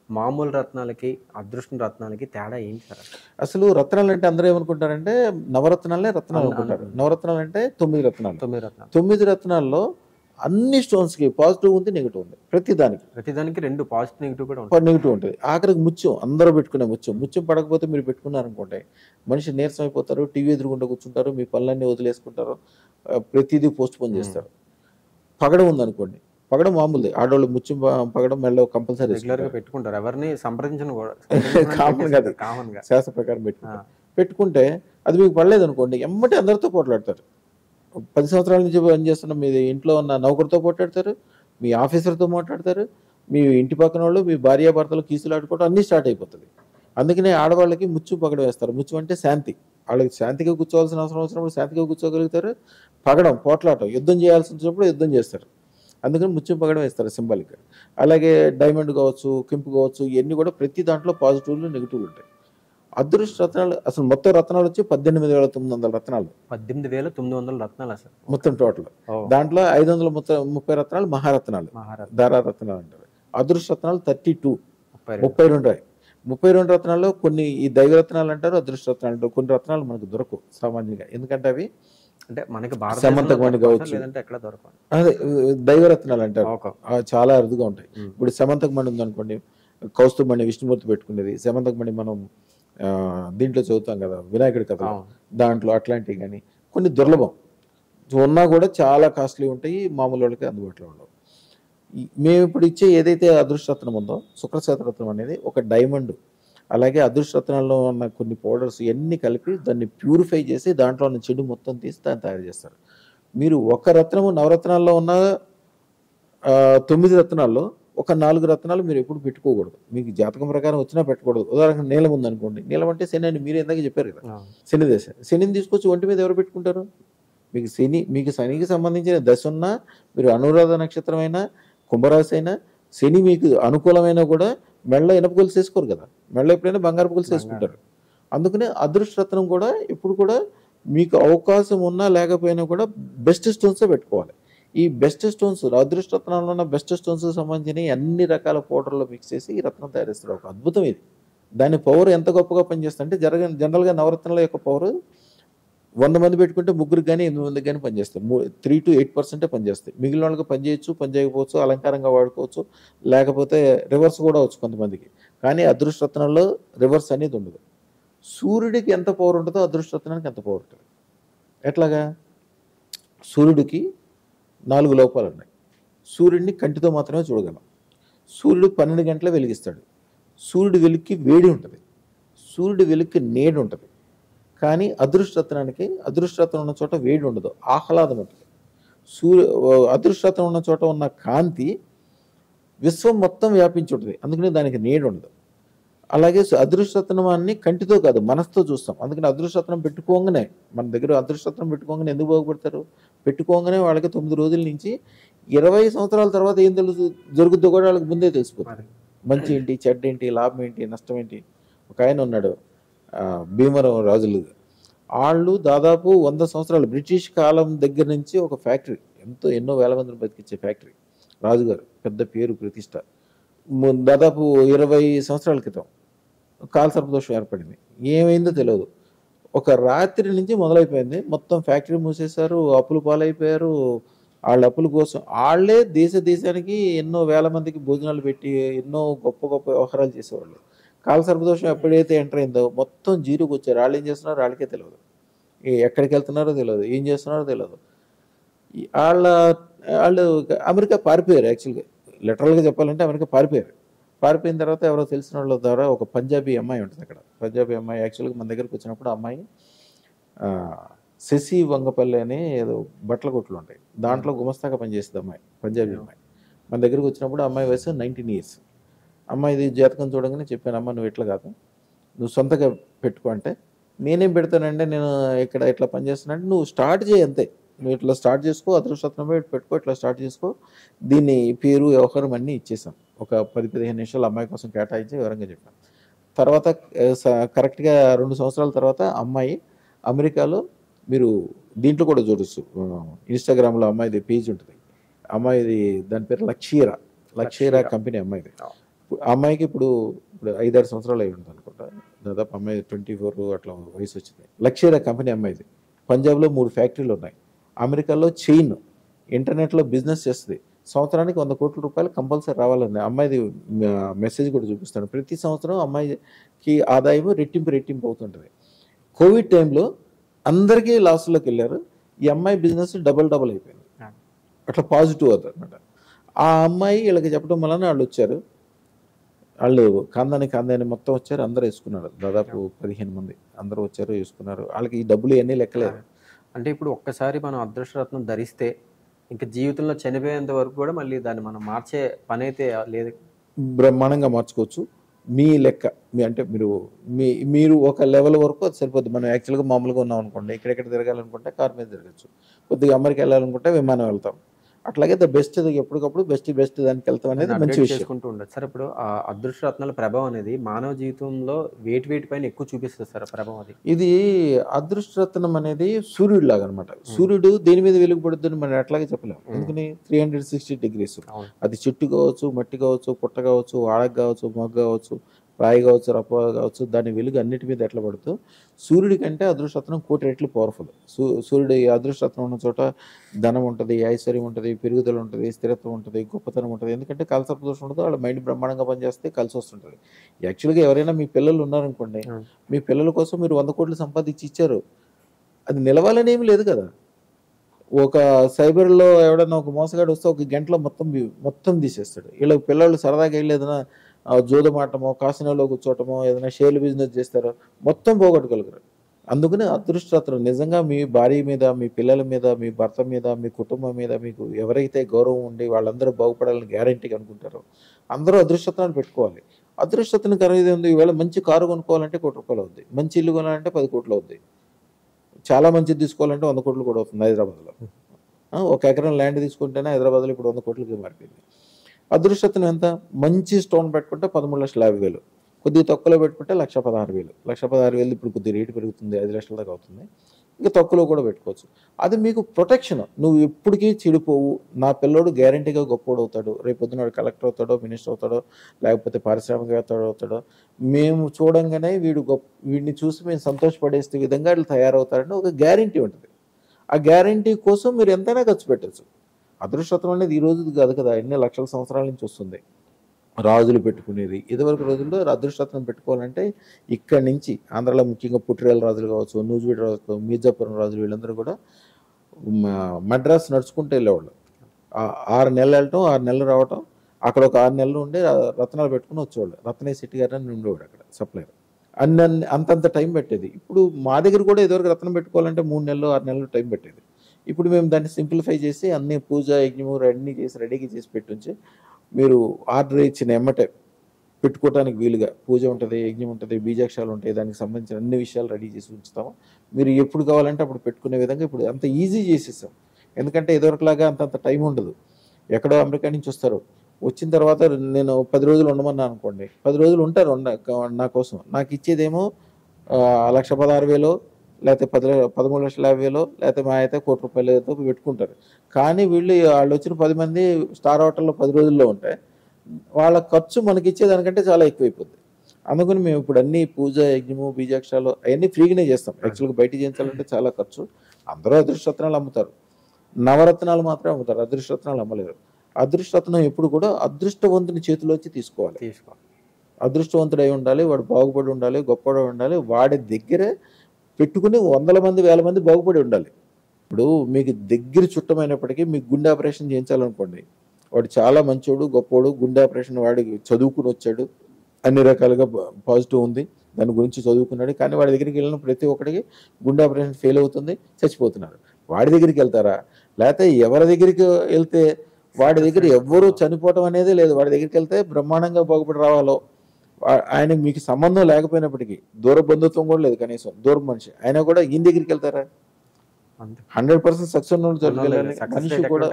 మామూలు రత్నాలకి అదృష్టం రత్నాలకి తేడా ఏంటి సార్ అసలు? రత్నాలు అంటే అందరూ ఏమనుకుంటారంటే నవరత్నాలే రత్నాలు అనుకుంటారు. నవరత్నాలు అంటే తొమ్మిది రత్నాలు. తొమ్మిది రత్నాలు. తొమ్మిది రత్నాల్లో అన్ని స్టోన్స్కి పాజిటివ్ ఉంది నెగిటివ్ ఉంది. ప్రతి దానికి. ప్రతిదానికి రెండు పాజిటివ్ నెగిటివ్ కూడా నెగిటివ్ ఉంటుంది ఆఖరికి ముత్యం అందరూ పెట్టుకునే ముత్యం. ముత్యం పడకపోతే మీరు పెట్టుకున్నారనుకోండి మనిషి నీరసం అయిపోతారు టీవీ ఎదురుగుండా కూర్చుంటారు మీ పనులన్నీ వదిలేసుకుంటారు ప్రతిదీ పోస్ట్ పోన్ చేస్తారు. పగడం ఉందనుకోండి పగడం మామూలుది ఆడవాళ్ళు ప- పగడం మెల్ల కంపల్సరీ పెట్టుకుంటారు. ఎవరిని సంప్రదించను కూడా. Common కాదు. కామన్గా శాస్త్ర ప్రకారం పెట్టుకుంటారు. పెట్టుకుంటే అది మీకు పడలేదు అనుకోండి ఎమ్మటి అందరితో పోట్లాడతారు. పది సంవత్సరాల నుంచి పనిచేస్తున్న మీ ఇంట్లో ఉన్న నౌకరితో పోట్లాడతారు మీ ఆఫీసర్తో మాట్లాడతారు మీ ఇంటి పక్కన వాళ్ళు మీ భార్యాభర్తలు కీసులు ఆడుకోవడం అన్నీ స్టార్ట్ అయిపోతుంది. అందుకనే ఆడవాళ్ళకి ముచ్చు పగడం వేస్తారు. ముచ్చు అంటే శాంతి. వాళ్ళకి శాంతిగా కూర్చోవాల్సిన అవసరం వచ్చినప్పుడు శాంతిగా కూర్చోగలుగుతారు. పగడం పోట్లాటం యుద్ధం చేయాల్సి వచ్చినప్పుడు యుద్ధం చేస్తారు. అందుకని ముత్యం పగడం వేస్తారు సింబాలిక్గా. అలాగే డైమండ్ కావచ్చు కెంపు కావచ్చు ఇవన్నీ కూడా ప్రతి దాంట్లో పాజిటివ్లు నెగిటివ్లు ఉంటాయి. అదృష్ట రత్నాలు అసలు మొత్తం రత్నాలు వచ్చి పద్దెనిమిది వేల తొమ్మిది వందల రత్నాలు. పద్దెనిమిది వేల తొమ్మిది వందల రత్నాలు అసలు. మొత్తం టోటల్. దాంట్లో ఐదు వందల ముప్పై ముప్పై రత్నాలు మహారత్నాలు. మహారాజ్ దారా రత్నాలు అంటారు. అదృష్ట రత్నాలు థర్టీ టూ. ముప్పై రెండు. ముప్పై రెండు. రాయి ముప్పై రెండు రత్నాల్లో కొన్ని ఈ దైవ రత్నాలు అంటారు అదృష్ట రత్నాలు అంటారు. కొన్ని రత్నాలు మనకు దొరకవు సామాన్యంగా. ఎందుకంటే అవి అంటే మనకి సమంతకమణి భారతదేశంలో కావచ్చు. లేదంటే ఎక్కడ దొరకదు అదే దైవ రత్నాలు అంటారు చాలా అరుదుగా ఉంటాయి. ఇప్పుడు సెమంతక మణి ఉందనుకోండి కౌస్తుమణి విష్ణుమూర్తి పెట్టుకునేది. సెమంతక మణి మనం ఆ, దీంట్లో చదువుతాం కదా వినాయకుడి కథ దాంట్లో అట్లాంటివి కానీ కొన్ని దుర్లభం. ఉన్నా కూడా చాలా కాస్ట్లీ ఉంటాయి మామూలు వాళ్ళకి అందుబాటులో ఉండవు. మేము ఇప్పుడు ఇచ్చే ఏదైతే అదృష్టరత్నం ఉందో శుక్రశేతరత్నం అనేది ఒక డైమండ్. అలాగే అదృష్టరత్నాల్లో ఉన్న కొన్ని పౌడర్స్ ఇవన్నీ కలిపి దాన్ని ప్యూరిఫై చేసి దాంట్లో ఉన్న చెడు మొత్తం తీసి దాన్ని తయారు చేస్తారు. మీరు ఒక రత్నము నవరత్నాల్లో ఉన్న తొమ్మిది రత్నాల్లో ఒక నాలుగు రత్నాలు మీరు ఎప్పుడు పెట్టుకోకూడదు. మీకు జాతకం ప్రకారం వచ్చినా పెట్టకూడదు. ఉదాహరణకు నీలం ఉందనుకోండి. నీలం అంటే శని అని మీరు ఇందాక చెప్పారు కదా. శని దశ. శనిని తీసుకొచ్చి ఒంటి మీద ఎవరు పెట్టుకుంటారు? మీకు శని మీకు శనికి సంబంధించిన దశ ఉన్నా మీరు అనురాధ నక్షత్రమైనా కుంభరాశి అయినా శని మీకు అనుకూలమైనా కూడా మెళ్ళ ఇనప గొలుసు వేసుకోరు కదా. మెళ్ళ ఎప్పుడైనా బంగారు గొలుసు వేసుకుంటారు. అందుకనే అదృష్టరత్నం కూడా ఇప్పుడు కూడా మీకు అవకాశం ఉన్నా లేకపోయినా కూడా బెస్ట్ స్టోన్స్ పెట్టుకోవాలి. ఈ బెస్ట్ స్టోన్స్ అదృష్టరత్నంలో ఉన్న బెస్ట్ స్టోన్స్ సంబంధించిన అన్ని రకాల పౌడర్లో మిక్స్ చేసి ఈ రత్నం తయారు చేస్తారు. ఒక అద్భుతం ఇది. దాని పవర్ ఎంత గొప్పగా పనిచేస్తుంది అంటే జరగ జనరల్గా నవరత్నాల యొక్క పవర్ వంద మంది పెట్టుకుంటే ముగ్గురికి కానీ ఎనిమిది మందికి కానీ పనిచేస్తాయి. త్రీ టు ఎయిట్ పర్సెంటే పనిచేస్తాయి. మిగిలిన వాళ్ళకి పనిచేయచ్చు పని చేయకపోవచ్చు అలంకారంగా వాడుకోవచ్చు లేకపోతే రివర్స్ కూడా వచ్చు కొంతమందికి. కానీ అదృష్టరత్నంలో రివర్స్ అనేది ఉండదు. సూర్యుడికి ఎంత పవర్ ఉంటుందో అదృష్టరత్నానికి ఎంత పవర్ ఉంటుంది. ఎట్లాగా? సూర్యుడికి నాలుగు లోపాలు ఉన్నాయి. సూర్యుడిని కంటితో మాత్రమే చూడగలం. సూర్యుడు పన్నెండు గంటల వెలిగిస్తాడు. సూర్యుడి వెలుక్కి వేడి ఉంటుంది. సూర్యుడి వెలుక్కి నేడు ఉంటుంది. కానీ అదృష్టరత్నానికి అదృష్టరత్నం ఉన్న చోట వేడి ఉండదు ఆహ్లాదం ఉంటుంది. సూర్య అదృష్టరత్నం ఉన్న చోట ఉన్న కాంతి విశ్వం మొత్తం వ్యాపించి ఉంటుంది. అందుకని దానికి నీడ ఉండదు. అలాగే అదృష్టరత్నాన్ని కంటితో కాదు మనసుతో చూస్తాం. అందుకని అదృష్టరత్నం పెట్టుకోగానే మన దగ్గర అదృష్టరత్నం పెట్టుకోగానే ఎందుకు బాగుపడతారు? పెట్టుకోగానే వాళ్ళకి తొమ్మిది రోజుల నుంచి ఇరవై సంవత్సరాల తర్వాత ఏం తెలుసు జరుగుతుందో కూడా వాళ్ళకి ముందే తెలిసిపోతుంది. మంచి ఏంటి చెడ్డ ఏంటి లాభం ఏంటి నష్టం ఏంటి? ఒక ఆయన ఉన్నాడు భీమవరం రాజులు. వాళ్ళు దాదాపు వంద సంవత్సరాలు బ్రిటిష్ కాలం దగ్గర నుంచి ఒక ఫ్యాక్టరీ ఎంతో ఎన్నో వేల మందిని బతికించే ఫ్యాక్టరీ రాజుగారు పెద్ద పేరు ప్రతిష్ట. దాదాపు ఇరవై సంవత్సరాల క్రితం కాల సర్పదోషం ఏర్పడింది. ఏమైందో తెలియదు ఒక రాత్రి నుంచి మొదలైపోయింది. మొత్తం ఫ్యాక్టరీ మూసేశారు అప్పులు పాలైపోయారు. వాళ్ళ అప్పుల కోసం వాళ్ళే దేశ దేశానికి ఎన్నో వేల మందికి భోజనాలు పెట్టి ఎన్నో గొప్ప గొప్ప వ్యవహారాలు చేసేవాళ్ళు. కాల సర్పదోషం ఎప్పుడైతే ఎంటర్ అయిందో మొత్తం జీరోకి వచ్చారు. వాళ్ళు ఏం చేస్తున్నారో వాళ్ళకే తెలియదు ఎక్కడికి వెళ్తున్నారో తెలియదు ఏం చేస్తున్నారో తెలియదు వాళ్ళ వాళ్ళు అమెరికా పారిపోయారు యాక్చువల్గా. లిటరల్గా చెప్పాలంటే అమెరికా పారిపోయారు. పారిపోయిన తర్వాత ఎవరో తెలిసిన వాళ్ళ ద్వారా ఒక పంజాబీ అమ్మాయి ఉంటుంది అక్కడ. పంజాబీ అమ్మాయి యాక్చువల్గా మన దగ్గరకు వచ్చినప్పుడు అమ్మాయి శశి వంగపల్లి అని ఏదో బట్టల కొట్లు ఉంటాయి. దాంట్లో గుమస్తాగా పనిచేస్తుంది అమ్మాయి పంజాబీ అమ్మాయి. మన దగ్గరకు వచ్చినప్పుడు అమ్మాయి వయసు నైన్టీన్ ఇయర్స్. అమ్మాయిది జాతకం చూడగానే చెప్పాను అమ్మ నువ్వు ఇట్లా కాదు నువ్వు సొంతగా పెట్టుకో. అంటే నేనేం పెడతానంటే నేను ఇక్కడ ఇట్లా పనిచేస్తున్నానంటే నువ్వు స్టార్ట్ చేయి అంతే. నువ్వు ఇట్లా స్టార్ట్ చేసుకో అదృష్టం పెట్టుకో ఇట్లా స్టార్ట్ చేసుకో. దీన్ని పేరు వ్యవహారం అన్నీ ఇచ్చేసాం. ఒక పది పదిహేను నిమిషాలు అమ్మాయి కోసం కేటాయించి వివరంగా చెప్పాను తర్వాత కరెక్ట్గా రెండు సంవత్సరాల తర్వాత అమ్మాయి అమెరికాలో మీరు దీంట్లో కూడా చూడొచ్చు. ఇన్స్టాగ్రామ్లో అమ్మాయిది పేజ్ ఉంటుంది. అమ్మాయిది దాని పేరు లక్షీరా. లక్షీరా. కంపెనీ అమ్మాయిది. అమ్మాయికి ఇప్పుడు ఇప్పుడు ఐదారు సంవత్సరాలు అయి ఉంటుంది అనుకుంటా. దాదాపు అమ్మాయి ట్వంటీ ఫోర్ అట్లా వయసు వచ్చింది లక్షీరా కంపెనీ అమ్మాయిది. పంజాబ్లో మూడు ఫ్యాక్టరీలు ఉన్నాయి. అమెరికాలో చైన్ ఇంటర్నెట్లో బిజినెస్ చేస్తుంది. సంవత్సరానికి వంద కోట్ల రూపాయలు కంపల్సరీ రావాలని అమ్మాయిది మెసేజ్ కూడా చూపిస్తాను. ప్రతి సంవత్సరం అమ్మాయికి ఆదాయం రెట్టింపు రెట్టింపు అవుతుంటుంది. కోవిడ్ టైంలో అందరికీ లాస్లోకి వెళ్ళారు. ఈ అమ్మాయి బిజినెస్ డబల్ డబల్ అయిపోయింది. అట్లా పాజిటివ్ అవుతుంది అనమాట ఆ అమ్మాయి వీళ్ళకి చెప్పడం వలన వాళ్ళు వచ్చారు. వాళ్ళు కాందాని కాందాని మొత్తం వచ్చారు అందరూ వేసుకున్నారు. దాదాపు పదిహేను మంది అందరూ వచ్చారు వేసుకున్నారు. వాళ్ళకి ఈ డబ్బులు ఇవన్నీ లెక్కలేదు. అంటే ఇప్పుడు ఒక్కసారి మనం అదృష్టరత్నం ధరిస్తే ఇంకా జీవితంలో చనిపోయేంత వరకు కూడా మళ్ళీ దాన్ని మనం మార్చే పని అయితే లేదు. బ్రహ్మాండంగా మార్చుకోవచ్చు. మీ లెక్క మీ అంటే మీరు మీ మీరు ఒక లెవెల్ వరకు అది సరిపోద్ది. మనం యాక్చువల్గా మామూలుగా ఉన్నాం అనుకోండి ఎక్కడెక్కడ తిరగాలనుకుంటే కార్ మీద తిరగచ్చు. కొద్దిగా అమెరికా వెళ్ళాలనుకుంటే విమానం వెళ్తాం. అట్లాగే ద బెస్ట్ ఎప్పటికప్పుడు బెస్ట్ బెస్ట్ దానికి వెళ్తాం అనేది మంచి విషయం. చేసుకుంటూ ఉండదు సార్ ఇప్పుడు ఆ అదృష్టరత్నాల ప్రభావం అనేది మానవ జీవితంలో వేటి వేటి పైన ఎక్కువ చూపిస్తుంది సార్ ప్రభావం అది? ఇది అదృష్టరత్నం అనేది సూర్యుడు లాగా అనమాట సూర్యుడు దేని మీద వెలుగుపడుతుందని మనం ఎట్లాగే చెప్పలేము ఎందుకని? త్రీ హండ్రెడ్ సిక్స్టీ డిగ్రీస్ అది చెట్టు కావచ్చు మట్టి కావచ్చు పుట్ట కావచ్చు ఆడక కావచ్చు మొగ్గ కావచ్చు రాయి కావచ్చు రప్ప కావచ్చు దాని వెలుగు అన్నిటి మీద ఎట్లా పడుతూ సూర్యుడి కంటే అదృష్టరత్నం కోటి రెట్లు పవర్ఫుల్ సూ సూర్యుడు ఈ అదృష్టరత్నం ఉన్న చోట ధనం ఉంటుంది ఐశ్వర్యం ఉంటుంది పెరుగుదల ఉంటుంది స్థిరత్వం ఉంటుంది గొప్పతనం ఉంటుంది. ఎందుకంటే కలసర్ప దోషం ఉండదు వాళ్ళ మైండ్ బ్రహ్మాండంగా పనిచేస్తే కలిసి వస్తుంటుంది. యాక్చువల్గా ఎవరైనా మీ పిల్లలు ఉన్నారనుకోండి. మీ పిల్లల కోసం మీరు వంద కోట్లు సంపాదించి ఇచ్చారు. అది నిలవాలని ఏమి లేదు కదా. ఒక సైబర్లో ఎవడన్నా ఒక మోసగాడు వస్తే ఒక గంటలో మొత్తం మొత్తం తీసేస్తాడు. వీళ్ళకి పిల్లలు సరదాగా వెళ్ళి ఏదైనా ఆ, జూదమాటమో కాసినోలో కూర్చోటమో ఏదైనా షేర్లు బిజినెస్ చేస్తారో మొత్తం పోగొట్టుకోగలరు అందుకని అదృష్టరత్నం నిజంగా మీ భార్య మీద మీ పిల్లల మీద మీ భర్త మీద మీ కుటుంబం మీద మీకు ఎవరైతే గౌరవం ఉండి వాళ్ళందరూ బాగుపడాలని గ్యారంటీగా అనుకుంటారో అందరూ అదృష్టత్వాన్ని పెట్టుకోవాలి. అదృష్టత్వం ఖరీదు ఉంది ఈవేళ మంచి కారు కొనుక్కోవాలంటే కోటి రూపాయలు అవుద్ది. మంచి ఇల్లు కొనాలంటే పది కోట్లు అవుద్ది. చాలా మంచిది తీసుకోవాలంటే వంద కోట్లు కూడా అవుతుంది హైదరాబాద్లో. ఒక ఎకరం ల్యాండ్ తీసుకుంటేనే హైదరాబాద్లో ఇప్పుడు వంద కోట్లకి మారిపోయింది. అదృష్టతను ఎంత? మంచి స్టోన్ పెట్టుకుంటే పదమూడు లక్షల యాభై వేలు. కొద్దిగా తక్కువలో పెట్టుకుంటే లక్ష పదహారు వేలు. లక్ష పదహారు వేలు ఇప్పుడు కొద్ది రేటు పెరుగుతుంది ఐదు లక్షల దాకా అవుతుంది. ఇంకా తక్కువలో కూడా పెట్టుకోవచ్చు. అది మీకు ప్రొటెక్షన్. నువ్వు ఎప్పటికీ చెడిపోవు. నా పిల్లోడు గ్యారంటీగా గొప్పోడు అవుతాడు. రేపు పొద్దున వాడు కలెక్టర్ అవుతాడో మినిస్టర్ అవుతాడో లేకపోతే పారిశ్రామికవేత్త అవుతాడో మేము చూడంగానే వీడు గొప్ప వీడిని చూసి మేము సంతోషపడేసే విధంగా వీళ్ళు తయారవుతారని ఒక గ్యారంటీ ఉంటుంది. ఆ గ్యారంటీ కోసం మీరు ఎంతైనా ఖర్చు పెట్టచ్చు. అదృష్టత్వం అనేది ఈ రోజు కాదు కదా ఎన్ని లక్షల సంవత్సరాల నుంచి వస్తుంది. రాజులు పెట్టుకునేది. ఇదివరకు రోజుల్లో అదృష్టత్వం పెట్టుకోవాలంటే ఇక్కడి నుంచి ఆంధ్రాలో ముఖ్యంగా పుట్టిరేల రాజులు కావచ్చు నూజివీడు రాజులు మీర్జాపురం రాజులు వీళ్ళందరూ కూడా మద్రాస్ నడుచుకుంటూ వెళ్ళేవాళ్ళు. ఆరు నెలలు వెళ్ళటం ఆరు నెలలు రావటం అక్కడ ఒక ఆరు నెలలు ఉండి ఆ రత్నాలు పెట్టుకుని వచ్చేవాళ్ళు. రత్నయ్య సిటీ గారు అని ఉండేవాడు అక్కడ సప్లైర్ అన్ని అంతంత టైం పెట్టేది. ఇప్పుడు మా దగ్గర కూడా ఇదివరకు రత్నం పెట్టుకోవాలంటే మూడు నెలలు ఆరు నెలలు టైం పెట్టేది. ఇప్పుడు మేము దాన్ని సింప్లిఫై చేసి అన్ని పూజ యజ్ఞము అన్నీ చేసి రెడీగా చేసి పెట్టుంచి మీరు ఆర్డర్ ఇచ్చిన ఎమ్మటే పెట్టుకోవడానికి వీలుగా పూజ ఉంటుంది యజ్ఞం ఉంటుంది బీజాక్షాలు ఉంటాయి దానికి సంబంధించిన అన్ని విషయాలు రెడీ చేసి ఉంచుతాము. మీరు ఎప్పుడు కావాలంటే అప్పుడు పెట్టుకునే విధంగా ఇప్పుడు అంత ఈజీ చేసేసాం. ఎందుకంటే ఇదివరకులాగా అంతంత టైం ఉండదు. ఎక్కడో అమెరికా నుంచి వస్తారు. వచ్చిన తర్వాత నేను పది రోజులు ఉండమన్నా అనుకోండి. పది రోజులు ఉంటారు నా కోసం. నాకు ఇచ్చేదేమో లక్ష పదహారు వేలు లేకపోతే పది పదమూడు లక్షల యాభై వేలు లేకపోతే మా అయితే కోటి రూపాయలతో పెట్టుకుంటారు. కానీ వీళ్ళు వాళ్ళు వచ్చిన పది మంది స్టార్ హోటల్లో పది రోజుల్లో ఉంటాయి వాళ్ళ ఖర్చు మనకి ఇచ్చేదానికంటే చాలా ఎక్కువైపోద్ది. అందుకని మేము ఇప్పుడు అన్ని పూజ యజ్ఞము బీజాక్షరాలు అవన్నీ ఫ్రీగానే చేస్తాం. యాక్చువల్గా బయట చేయించాలంటే చాలా ఖర్చు. అందరూ అదృష్టరత్నాలు అమ్ముతారు. నవరత్నాలు మాత్రమే అమ్ముతారు. అదృష్టరత్నాలు అమ్మలేరు. అదృష్టరత్నం ఎప్పుడు కూడా అదృష్టవంతుని చేతిలోంచి తీసుకోవాలి. తీసుకో అదృష్టవంతుడై ఉండాలి వాడు బాగుపడి ఉండాలి గొప్పవాడు ఉండాలి వాడి దగ్గరే పెట్టుకుని వందల మంది వేల మంది బాగుపడి ఉండాలి. ఇప్పుడు మీకు దగ్గర చుట్టమైనప్పటికీ మీకు గుండె ఆపరేషన్ చేయించాలనుకోండి వాడు చాలా మంచోడు గొప్పోడు గుండె ఆపరేషన్ వాడికి చదువుకుని వచ్చాడు అన్ని రకాలుగా పాజిటివ్ ఉంది దాని గురించి చదువుకున్నాడు కానీ వాడి దగ్గరికి వెళ్ళిన ప్రతి ఒక్కడికి గుండె ఆపరేషన్ ఫెయిల్ అవుతుంది చచ్చిపోతున్నారు. వాడి దగ్గరికి వెళ్తారా? లేకపోతే ఎవరి దగ్గరికి వెళ్తే వాడి దగ్గర ఎవ్వరూ చనిపోవటం అనేది లేదు. వాడి దగ్గరికి వెళ్తే బ్రహ్మాండంగా బాగుపడి రావాలో. ఆయనకి మీకు సంబంధం లేకపోయినప్పటికీ దూర బంధుత్వం కూడా లేదు కనీసం. దూరం మనిషి. అయినా కూడా ఈయన దగ్గరికి వెళ్తారా? హండ్రెడ్ పర్సెంట్ సక్సెస్ మనిషి కూడా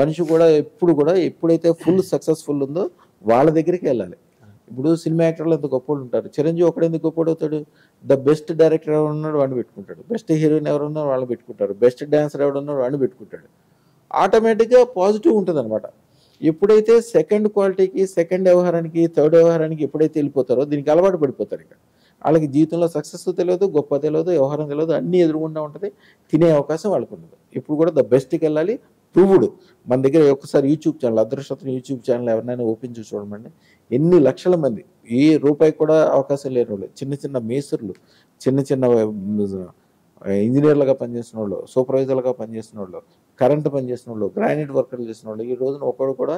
మనిషి కూడా ఎప్పుడు కూడా ఎప్పుడైతే ఫుల్ సక్సెస్ఫుల్ ఉందో వాళ్ళ దగ్గరికి వెళ్ళాలి. ఇప్పుడు సినిమా యాక్టర్లు ఎంత గొప్పలు ఉంటారు. చిరంజీవి ఒకడు ఎందుకు గొప్పడు అవుతాడు? ద బెస్ట్ డైరెక్టర్ ఎవరు ఉన్నాడు? వాడిని పెట్టుకుంటాడు. బెస్ట్ హీరోయిన్ ఎవరు ఉన్నారో వాళ్ళని పెట్టుకుంటారు బెస్ట్ డాన్సర్ ఎవడు ఉన్నారో వాడిని పెట్టుకుంటాడు. ఆటోమేటిక్గా పాజిటివ్ ఉంటుంది అనమాట ఎప్పుడైతే సెకండ్ క్వాలిటీకి సెకండ్ వ్యవహారానికి థర్డ్ వ్యవహారానికి ఎప్పుడైతే వెళ్ళిపోతారో దీనికి అలవాటు పడిపోతారు ఇక్కడ. వాళ్ళకి జీవితంలో సక్సెస్ తెలియదు గొప్ప తెలియదు వ్యవహారం తెలియదు అన్నీ ఎదురుగుండా ఉంటుంది తినే అవకాశం వాళ్ళకు ఉండదు. ఇప్పుడు కూడా ద బెస్ట్కి వెళ్ళాలి ప్రూవ్డ్ మన దగ్గర ఒకసారి యూట్యూబ్ ఛానల్ అదృష్టం యూట్యూబ్ ఛానల్ ఎవరినైనా ఓపెన్ చేసి చూడమండి. ఎన్ని లక్షల మంది ఏ రూపాయి కూడా అవకాశం లేని వాళ్ళు చిన్న చిన్న మేసర్లు చిన్న చిన్న ఇంజనీర్లుగా పనిచేసిన వాళ్ళు సూపర్వైజర్లుగా పనిచేసిన వాళ్ళు కరెంట్ పనిచేసిన వాళ్ళు గ్రానైట్ వర్కర్లు చేసిన వాళ్ళు ఈ రోజున ఒక్కడు కూడా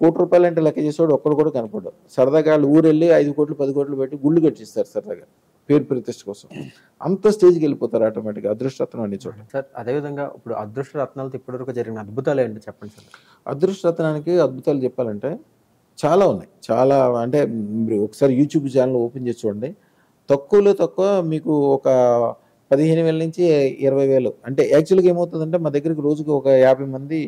కోటి రూపాయలు అంటే లెక్క చేసేవాడు ఒక్కడు కూడా కనపడ్డాడు సరదాగా వాళ్ళు ఊరు వెళ్ళి ఐదు కోట్లు పది కోట్లు పెట్టి గుళ్ళు కట్టిస్తారు సరదాగా పేరు ప్రతిష్ట కోసం. అంత స్టేజ్కి వెళ్ళిపోతారు ఆటోమేటిక్గా అదృష్టత్వం అనే చోట సార్ అదేవిధంగా ఇప్పుడు అదృష్ట రత్నాలతో ఇప్పటివరకు జరిగిన అద్భుతాలు ఏంటో చెప్పండి సార్? అదృష్టరత్నానికి అద్భుతాలు చెప్పాలంటే చాలా ఉన్నాయి. చాలా అంటే మీరు ఒకసారి యూట్యూబ్ ఛానల్ ఓపెన్ చేసి చూడండి. తక్కువలో తక్కువ మీకు ఒక పదిహేను వేల నుంచి ఇరవై వేలు. అంటే యాక్చువల్గా ఏమవుతుందంటే మా దగ్గరికి రోజుకి ఒక యాభై మంది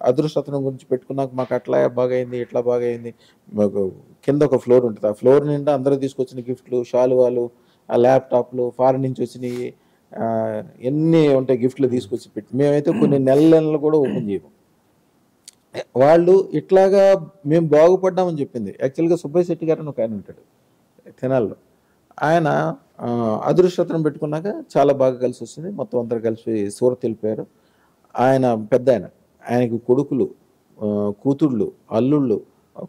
అదృష్టతనం గురించి పెట్టుకున్నాక మాకు అట్లా బాగైంది ఇట్లా బాగైంది. మాకు కింద ఒక ఫ్లోర్ ఉంటుంది. ఆ ఫ్లోర్ నిండా అందరూ తీసుకొచ్చిన గిఫ్ట్లు షాలువాలు ఆ ల్యాప్టాప్లు ఫారెన్ నుంచి వచ్చినాయి ఎన్ని ఉంటాయి గిఫ్ట్లు తీసుకొచ్చి పెట్టి మేమైతే కొన్ని నెల నెలలు కూడా ఓపెన్ చేయము. వాళ్ళు ఇట్లాగా మేము బాగుపడ్డామని చెప్పింది. యాక్చువల్గా సుబ్బయ్య శెట్టి గారు ఒక ఆయన ఉంటాడు తెనాల్లో. ఆయన ఆ, అదృష్టత్రం పెట్టుకున్నాక చాలా బాగా కలిసి వస్తుంది. మొత్తం అందరు కలిసి సూరత్ వెళ్ళిపోయారు. ఆయన పెద్ద ఆయన. ఆయనకి కొడుకులు కూతుళ్ళు అల్లుళ్ళు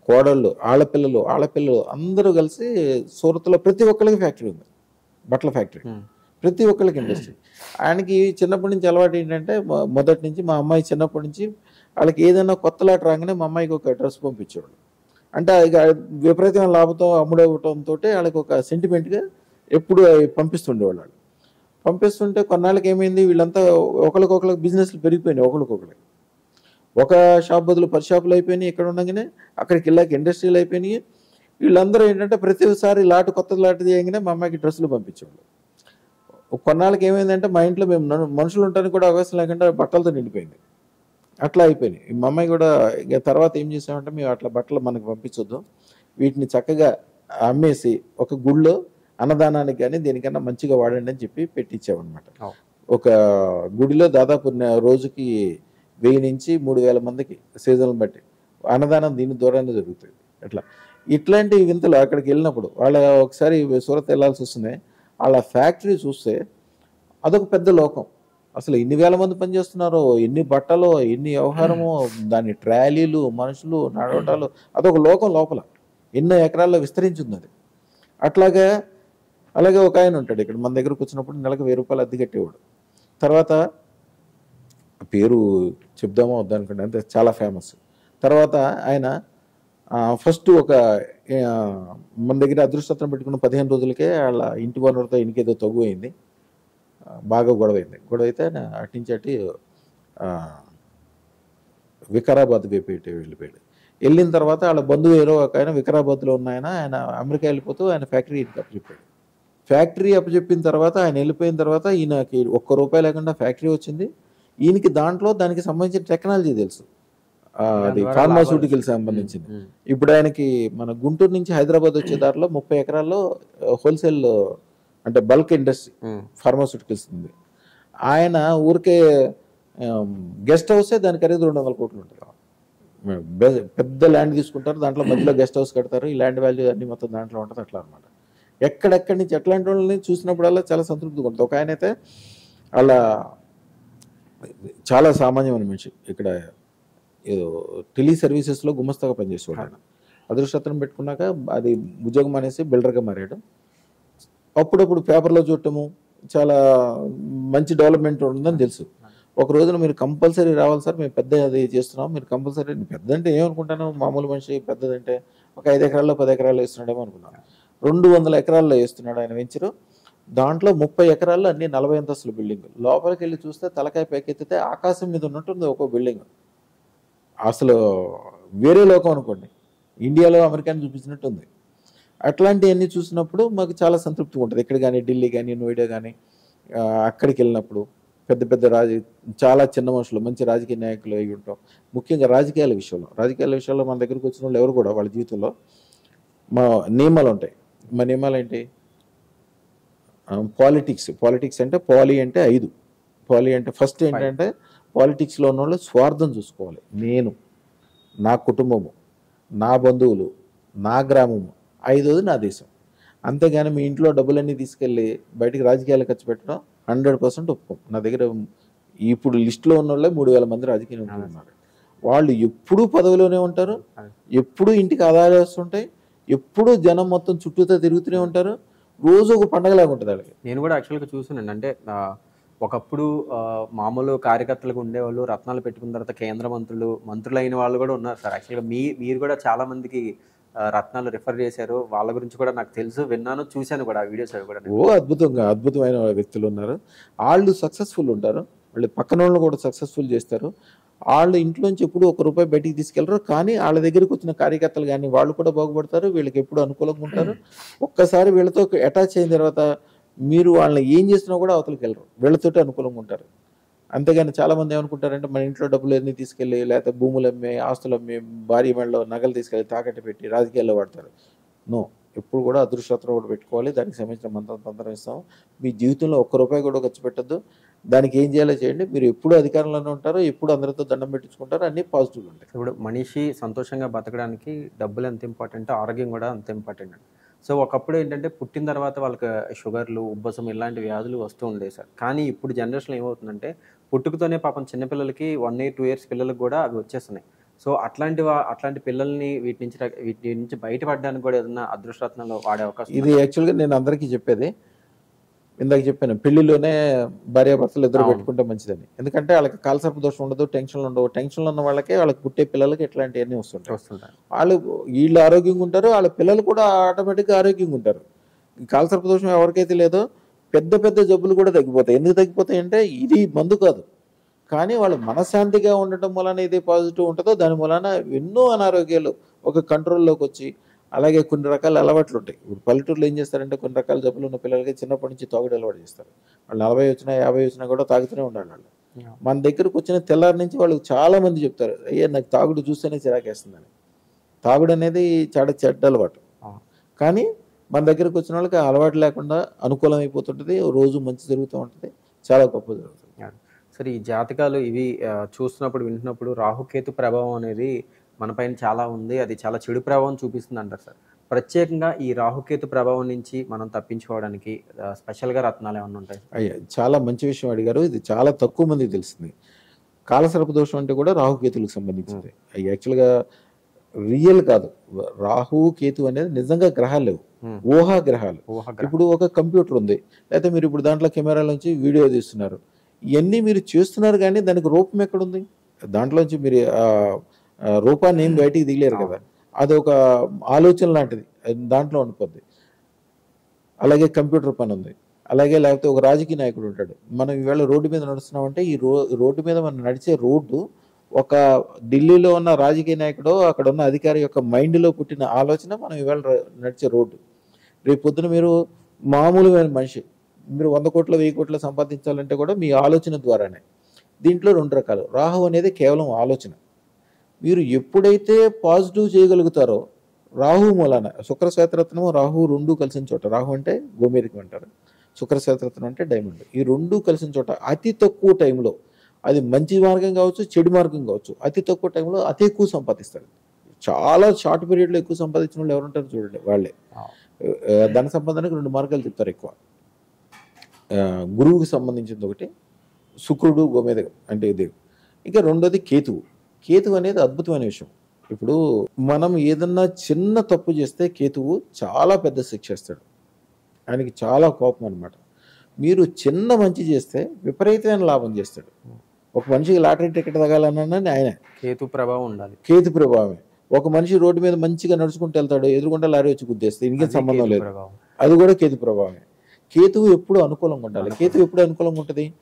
కోడళ్ళు ఆడపిల్లలు ఆడపిల్లలు అందరూ కలిసి సూరత్లో ప్రతి ఒక్కరికి ఫ్యాక్టరీ ఉంది. బట్టల ఫ్యాక్టరీ. ప్రతి ఒక్కరికి ఇండస్ట్రీ. ఆయనకి చిన్నప్పటి నుంచి అలవాటు ఏంటంటే మొదటి నుంచి మా అమ్మాయి చిన్నప్పటి నుంచి వాళ్ళకి ఏదైనా కొత్త లాట రాగానే మా అమ్మాయికి ఒక డ్రెస్ పంపించేవాడు అంటే ఇక విపరీతమైన లాభంతో అమ్ముడవటంతో వాళ్ళకి ఒక సెంటిమెంట్గా ఎప్పుడు అవి పంపిస్తుండేవాళ్ళు. వాళ్ళు. పంపిస్తుంటే కొన్నాళ్ళకి ఏమైంది? వీళ్ళంతా ఒకరికొకరికి బిజినెస్లు పెరిగిపోయినాయి ఒకరికొకరికి ఒక షాప్ బదులు పది షాపులు అయిపోయినాయి ఇక్కడ ఉండగానే అక్కడికి వెళ్ళాక ఇండస్ట్రీలు అయిపోయినాయి. వీళ్ళందరూ ఏంటంటే ప్రతిసారి లాటు కొత్త లాటు చేయగానే మా అమ్మాయికి డ్రెస్సులు పంపించేవాళ్ళు. కొన్నాళ్ళకి ఏమైందంటే మా ఇంట్లో మేము మనుషులు ఉండడానికి కూడా అవకాశం లేకుండా బట్టలతో నిండిపోయింది. అట్లా అయిపోయినాయి. మా అమ్మాయి కూడా ఇక తర్వాత ఏం చేసామంటే మేము అట్లా బట్టలు మనకు పంపించొద్దు. వీటిని చక్కగా అమ్మేసి ఒక గుళ్ళో అన్నదానానికి కానీ దేనికన్నా మంచిగా వాడండి అని చెప్పి పెట్టించామన్నమాట. ఒక గుడిలో దాదాపు రోజుకి వెయ్యి నుంచి మూడు వేల మందికి సీజన్ బట్టి అన్నదానం దీని ద్వారానే జరుగుతుంది. అట్లా. ఇట్లాంటి వింతలు అక్కడికి వెళ్ళినప్పుడు వాళ్ళ ఒకసారి సూరత్ వెళ్ళాల్సి వస్తుంది. వాళ్ళ ఫ్యాక్టరీ చూస్తే అదొక పెద్ద లోకం. అసలు ఎన్ని వేల మంది పనిచేస్తున్నారో ఎన్ని బట్టలు ఎన్ని వ్యవహారమో దాని ట్రాలీలు మనుషులు నడవటాలు అదొక లోకం లోపల. ఎన్నో ఎకరాల్లో విస్తరించింది అది. అట్లాగే అలాగే ఒక ఆయన ఉంటాడు ఇక్కడ మన దగ్గరకు వచ్చినప్పుడు నెలకు వెయ్యి రూపాయలు అద్దె కట్టేవాడు. తర్వాత పేరు చెప్దామో వద్దనుకోండి అంతే చాలా ఫేమస్ తర్వాత ఆయన ఫస్ట్ ఒక మన దగ్గర అదృష్టత్రం పెట్టుకున్న పదిహేను రోజులకే వాళ్ళ ఇంటి వనరుతో ఇంకేదో తగ్గు అయింది. బాగా గొడవ అయింది గొడవ అయితే ఆయన అటు నుంచి అటు వికారాబాద్ వైపు వెళ్ళిపోయాడు. వెళ్ళిన తర్వాత వాళ్ళ బంధువు ఏరో ఒక ఆయన వికారాబాద్లో ఉన్న ఆయన ఆయన అమెరికా వెళ్ళిపోతూ ఆయన ఫ్యాక్టరీ అప్పచెప్పాడు. ఫ్యాక్టరీ అప్పచెప్పిన తర్వాత ఆయన వెళ్ళిపోయిన తర్వాత ఈయనకి ఒక్క రూపాయి లేకుండా ఫ్యాక్టరీ వచ్చింది. ఈయనకి దాంట్లో దానికి సంబంధించిన టెక్నాలజీ తెలుసు. అది ఫార్మాస్యూటికల్ లాభాలు. సంబంధించింది. ఇప్పుడు ఆయనకి మన గుంటూరు నుంచి హైదరాబాద్ వచ్చే దారిలో ముప్పై ఎకరాల్లో హోల్సేల్ అంటే బల్క్ ఇండస్ట్రీ ఫార్మాస్యూటికల్స్ ఉంది. ఆయన ఊరికే గెస్ట్ హౌసే దాని ఖరీదు రెండు వందల కోట్లు ఉంటుంది. పెద్ద ల్యాండ్ తీసుకుంటారు దాంట్లో మధ్యలో గెస్ట్ హౌస్ కడతారు ఈ ల్యాండ్ వాల్యూ అన్ని మొత్తం దాంట్లో ఉంటుంది అట్లా అనమాట ఎక్కడెక్కడి నుంచి ఎట్లాంటి వాళ్ళని చూసినప్పుడల్లా చాలా సంతృప్తిగా ఉంటుంది. ఒక ఆయన అయితే అలా చాలా సామాన్యమైన మనిషి. ఇక్కడ ఏదో టెలి సర్వీసెస్లో గుమస్తాగా పనిచేసేవాడు ఆయన. అదృష్టత్వం పెట్టుకున్నాక అది ఉద్యోగం అనేసి బిల్డర్గా మారాడు. అప్పుడప్పుడు పేపర్లో చూడటము చాలా మంచి డెవలప్మెంట్ ఉందని తెలుసు. ఒక రోజున మీరు కంపల్సరీ రావాలి సార్ మేము పెద్ద అది చేస్తున్నాం. మీరు కంపల్సరీ పెద్ద అంటే ఏమనుకుంటాను మామూలు మనిషి పెద్దదంటే ఒక ఐదు ఎకరాల్లో పది ఎకరాల్లో వేస్తున్నాడేమో అనుకున్నాను రెండు వందల ఎకరాల్లో వేస్తున్నాడు ఆయన వెంచరు. దాంట్లో ముప్పై ఎకరాల్లో అన్ని నలభై అంతస్తుల బిల్డింగ్ లోపలికి వెళ్ళి చూస్తే తలకాయ పైకెత్తితే ఆకాశం మీద ఉన్నట్టుంది ఒక బిల్డింగ్. అసలు వేరే లోకం అనుకోండి. ఇండియాలో అమెరికాని చూపించినట్టు ఉంది అట్లాంటివన్నీ చూసినప్పుడు మాకు చాలా సంతృప్తిగా ఉంటుంది. ఇక్కడ కానీ ఢిల్లీ కానీ నోయిడా కానీ అక్కడికి వెళ్ళినప్పుడు పెద్ద పెద్ద రాజ చాలా చిన్న మనుషులు మంచి రాజకీయ నాయకులు అయి ఉంటాం. ముఖ్యంగా రాజకీయాల విషయంలో. రాజకీయాల విషయంలో మన దగ్గరికి వచ్చిన వాళ్ళు ఎవరు కూడా వాళ్ళ జీవితంలో మా నియమాలు ఉంటాయి. మా నియమాలు ఏంటి? పాలిటిక్స్. పాలిటిక్స్ అంటే పాలి అంటే ఐదు. పాలి అంటే ఫస్ట్ ఏంటంటే పాలిటిక్స్లో ఉన్న వాళ్ళు స్వార్థం చూసుకోవాలి. నేను నా కుటుంబము నా బంధువులు నా గ్రామము ఐదోది నా దేశం. అంతేగాని మీ ఇంట్లో డబ్బులన్నీ తీసుకెళ్ళి బయటికి రాజకీయాలు ఖర్చు పెట్టడం హండ్రెడ్ పర్సెంట్ ఒప్పుకోం. నా దగ్గర ఇప్పుడు లిస్టులో ఉన్న వాళ్ళే మూడు వేల మంది రాజకీయ ఉన్నారు. వాళ్ళు ఎప్పుడూ పదవిలోనే ఉంటారు ఎప్పుడూ ఇంటికి ఆదాయాలు వస్తుంటాయి ఎప్పుడూ జనం మొత్తం చుట్టూతో తిరుగుతూనే ఉంటారు. రోజు ఒక పండగలాగా ఉంటుంది వాళ్ళకి నేను కూడా యాక్చువల్గా చూసానండి అంటే ఒకప్పుడు మామూలు కార్యకర్తలకు ఉండేవాళ్ళు రత్నాలు పెట్టుకున్న తర్వాత కేంద్ర మంత్రులు మంత్రులు అయిన వాళ్ళు కూడా ఉన్నారు సార్. యాక్చువల్గా మీ మీరు కూడా చాలా మందికి ఆ, రత్నాలు రిఫర్ చేశారు. వాళ్ళ గురించి కూడా నాకు తెలుసు. విన్నాను చూశాను కూడా ఆ వీడియోస్ అవి కూడా. ఓ అద్భుతంగా అద్భుతమైన వ్యక్తులు ఉన్నారు. వాళ్ళు సక్సెస్ఫుల్ ఉంటారు. వాళ్ళు పక్కన వాళ్ళు కూడా సక్సెస్ఫుల్ చేస్తారు. వాళ్ళు ఇంట్లోంచి ఎప్పుడు ఒక రూపాయి బయటికి తీసుకెళ్ళరు. కానీ వాళ్ళ దగ్గరికి వచ్చిన కార్యకర్తలు కానీ వాళ్ళు కూడా బాగుపడతారు. వీళ్ళకి ఎప్పుడు అనుకూలంగా ఉంటారు. ఒక్కసారి వీళ్ళతో అటాచ్ అయిన తర్వాత మీరు వాళ్ళని ఏం చేసినా కూడా అవతలకి వెళ్ళరు. వీళ్ళతోటి అనుకూలంగా ఉంటారు. అంతేగాని చాలా మంది ఏమనుకుంటారంటే మన ఇంట్లో డబ్బులు ఎన్ని తీసుకెళ్ళి లేకపోతే భూములు అమ్మి ఆస్తులు అమ్మి భారీ మెడలో నగలు తీసుకెళ్ళి తాకట్టు పెట్టి రాజకీయాల్లో వాడతారు. నో ఎప్పుడు కూడా అదృష్టత్వం కూడా పెట్టుకోవాలి. దానికి సంబంధించిన మంత్రం తంత్రం ఇస్తాం మీ జీవితంలో ఒక్క రూపాయి కూడా ఖర్చు పెట్టద్దు. దానికి ఏం చేయాలో చేయండి. మీరు ఎప్పుడు అధికారంలోనే ఉంటారో. ఎప్పుడు అందరితో దండం పెట్టించుకుంటారో. అన్ని పాజిటివ్ ఉంటాయి. ఇప్పుడు మనిషి సంతోషంగా బతకడానికి డబ్బులు ఎంత ఇంపార్టెంట్ ఆరోగ్యం కూడా అంత ఇంపార్టెంట్. అండి సో ఒకప్పుడు ఏంటంటే పుట్టిన తర్వాత వాళ్ళకి షుగర్లు ఉబ్బసం ఇలాంటి వ్యాధులు వస్తూ ఉండేవి సార్. కానీ ఇప్పుడు జనరేషన్లో ఏమవుతుందంటే పుట్టుకతోనే పాపం చిన్నపిల్లలకి వన్ ఇయర్ టూ ఇయర్స్ పిల్లలకి కూడా అవి వచ్చేస్తున్నాయి. సో అట్లాంటి వా- అట్లాంటి పిల్లల్ని వీటి నుంచి వీటి నుంచి బయటపడడానికి కూడా ఏదైనా అదృష్టరత్నాలు వాడే అవకాశం ఇది యాక్చువల్గా నేను అందరికీ చెప్పేది ఇందాక చెప్పాను పెళ్ళిలోనే భార్యాభర్తలు ఇద్దరు. పెట్టుకుంటే మంచిదని. ఎందుకంటే వాళ్ళకి కాలసర్ప దోషం ఉండదు టెన్షన్లు ఉండవు. టెన్షన్లు ఉన్న వాళ్ళకే వాళ్ళకి పుట్టే పిల్లలకి ఇట్లాంటివన్నీ వస్తుంటాయి. వస్తుంటాయి. వాళ్ళు వీళ్ళు ఆరోగ్యంగా ఉంటారు వాళ్ళ పిల్లలు కూడా ఆటోమేటిక్గా ఆరోగ్యంగా ఉంటారు. కాలసర్ప దోషం ఎవరికైతే లేదో పెద్ద పెద్ద జబ్బులు కూడా తగ్గిపోతాయి. ఎందుకు తగ్గిపోతాయి అంటే ఇది మందు కాదు. కానీ వాళ్ళు మనశ్శాంతిగా ఉండటం వలన ఇది పాజిటివ్ ఉంటుందో దాని వలన ఎన్నో అనారోగ్యాలు ఒక కంట్రోల్లోకి వచ్చి అలాగే కొన్ని రకాల అలవాట్లు ఉంటాయి. ఇప్పుడు పల్లెటూరులో ఏం చేస్తారంటే కొన్ని రకాల జబ్బులు ఉన్న పిల్లలకి చిన్నప్పటి నుంచి తాగుడు అలవాటు చేస్తారు. వాళ్ళు నలభై వచ్చినా యాభై వచ్చినా కూడా తాగుతూనే ఉండాలి వాళ్ళు. మన దగ్గరకు వచ్చిన తెల్లారి నుంచి వాళ్ళు చాలా మంది చెప్తారు అయ్యా నాకు తాగుడు చూస్తేనే చిరాకేస్తుందని. తాగుడు అనేది చాలా చెడ్డ అలవాటు. కానీ మన దగ్గరకు వచ్చిన వాళ్ళకి అలవాటు లేకుండా అనుకూలం అయిపోతుంటుంది రోజు మంచి జరుగుతూ ఉంటుంది చాలా గొప్ప జరుగుతుంది. సరే ఈ జాతకాలు ఇవి చూస్తున్నప్పుడు వింటున్నప్పుడు రాహుకేతు ప్రభావం అనేది మనపైన చాలా ఉంది అది చాలా చెడు ప్రభావం చూపిస్తుంది అంటారు సార్. ప్రత్యేకంగా ఈ రాహుకేతు ప్రభావం నుంచి మనం తప్పించుకోవడానికి స్పెషల్గా రత్నాలు ఏమైనా ఉంటాయి అయ్యా చాలా మంచి విషయం అడిగారు. ఇది చాలా తక్కువ మందికి తెలిసింది. కాలసర్ప దోషం అంటే కూడా రాహుకేతులకు సంబంధించింది. అవి యాక్చువల్గా రియల్ కాదు. రాహు కేతు అనేది నిజంగా గ్రహాలు లేవు. ఊహా గ్రహాలు ఇప్పుడు ఒక కంప్యూటర్ ఉంది. లేకపోతే మీరు ఇప్పుడు దాంట్లో కెమెరాల నుంచి వీడియో తీస్తున్నారు. ఇవన్నీ మీరు చేస్తున్నారు కానీ దానికి రూపం ఎక్కడుంది? దాంట్లోంచి మీరు రూపాన్ని ఏం బయటికి దిగలేరు కదా. అది ఒక ఆలోచన లాంటిది. దాంట్లో ఉండిపోద్ది. అలాగే కంప్యూటర్ పని ఉంది. అలాగే లేకపోతే ఒక రాజకీయ నాయకుడు ఉంటాడు. మనం ఈవేళ రోడ్డు మీద నడుస్తున్నామంటే ఈ రో రోడ్డు మీద మనం నడిచే రోడ్డు ఒక ఢిల్లీలో ఉన్న రాజకీయ నాయకుడు అక్కడ ఉన్న అధికారి యొక్క మైండ్లో పుట్టిన ఆలోచన మనం ఈవేళ నడిచే రోడ్డు. రేపు పొద్దున మీరు మామూలుమైన మనిషి మీరు వంద కోట్ల వెయ్యి కోట్ల సంపాదించాలంటే కూడా మీ ఆలోచన ద్వారానే. దీంట్లో రెండు రకాలు. రాహు అనేది కేవలం ఆలోచన. మీరు ఎప్పుడైతే పాజిటివ్ చేయగలుగుతారో రాహు మూలాన శుక్ర శ్వేతరత్నము రాహు రెండు కలిసిన చోట రాహు అంటే గోమేదికం అంటారు. శుక్ర శ్వేతరత్నం అంటే డైమండ్ ఈ రెండు కలిసిన చోట అతి తక్కువ టైంలో అది మంచి మార్గం కావచ్చు చెడు మార్గం కావచ్చు అతి తక్కువ టైంలో అతి ఎక్కువ సంపాదిస్తారు. చాలా షార్ట్ పీరియడ్లో ఎక్కువ సంపాదించిన వాళ్ళు ఎవరుంటారు చూడండి వాళ్ళే. ధన సంపాదనకు రెండు మార్గాలు చెప్తారు ఎక్కువ. గురువుకి సంబంధించింది ఒకటి శుక్రుడు గోమేదకం అంటే ఇది ఇంకా రెండోది కేతువు. కేతువు అనేది అద్భుతమైన విషయం. ఇప్పుడు మనం ఏదన్నా చిన్న తప్పు చేస్తే కేతువు చాలా పెద్ద శిక్ష ఇస్తాడు. ఆయనకి చాలా కోపం అనమాట మీరు చిన్న మంచి చేస్తే విపరీతమైన లాభం చేస్తాడు. ఒక మనిషికి లాటరీ టికెట్ తగాలన్నా ఆయన. కేతు ప్రభావం ఉండాలి. కేతు ప్రభావమే. ఒక మనిషి రోడ్డు మీద మంచిగా నడుచుకుంటూ వెళ్తాడు ఎదురుకుంటే లారీ వచ్చి గుద్దేస్తే ఇంకేం సంబంధం లేదు. అది కూడా కేతు ప్రభావమే. కేతువు ఎప్పుడు అనుకూలంగా ఉండాలి. కేతువు ఎప్పుడు అనుకూలంగా ఉంటుంది?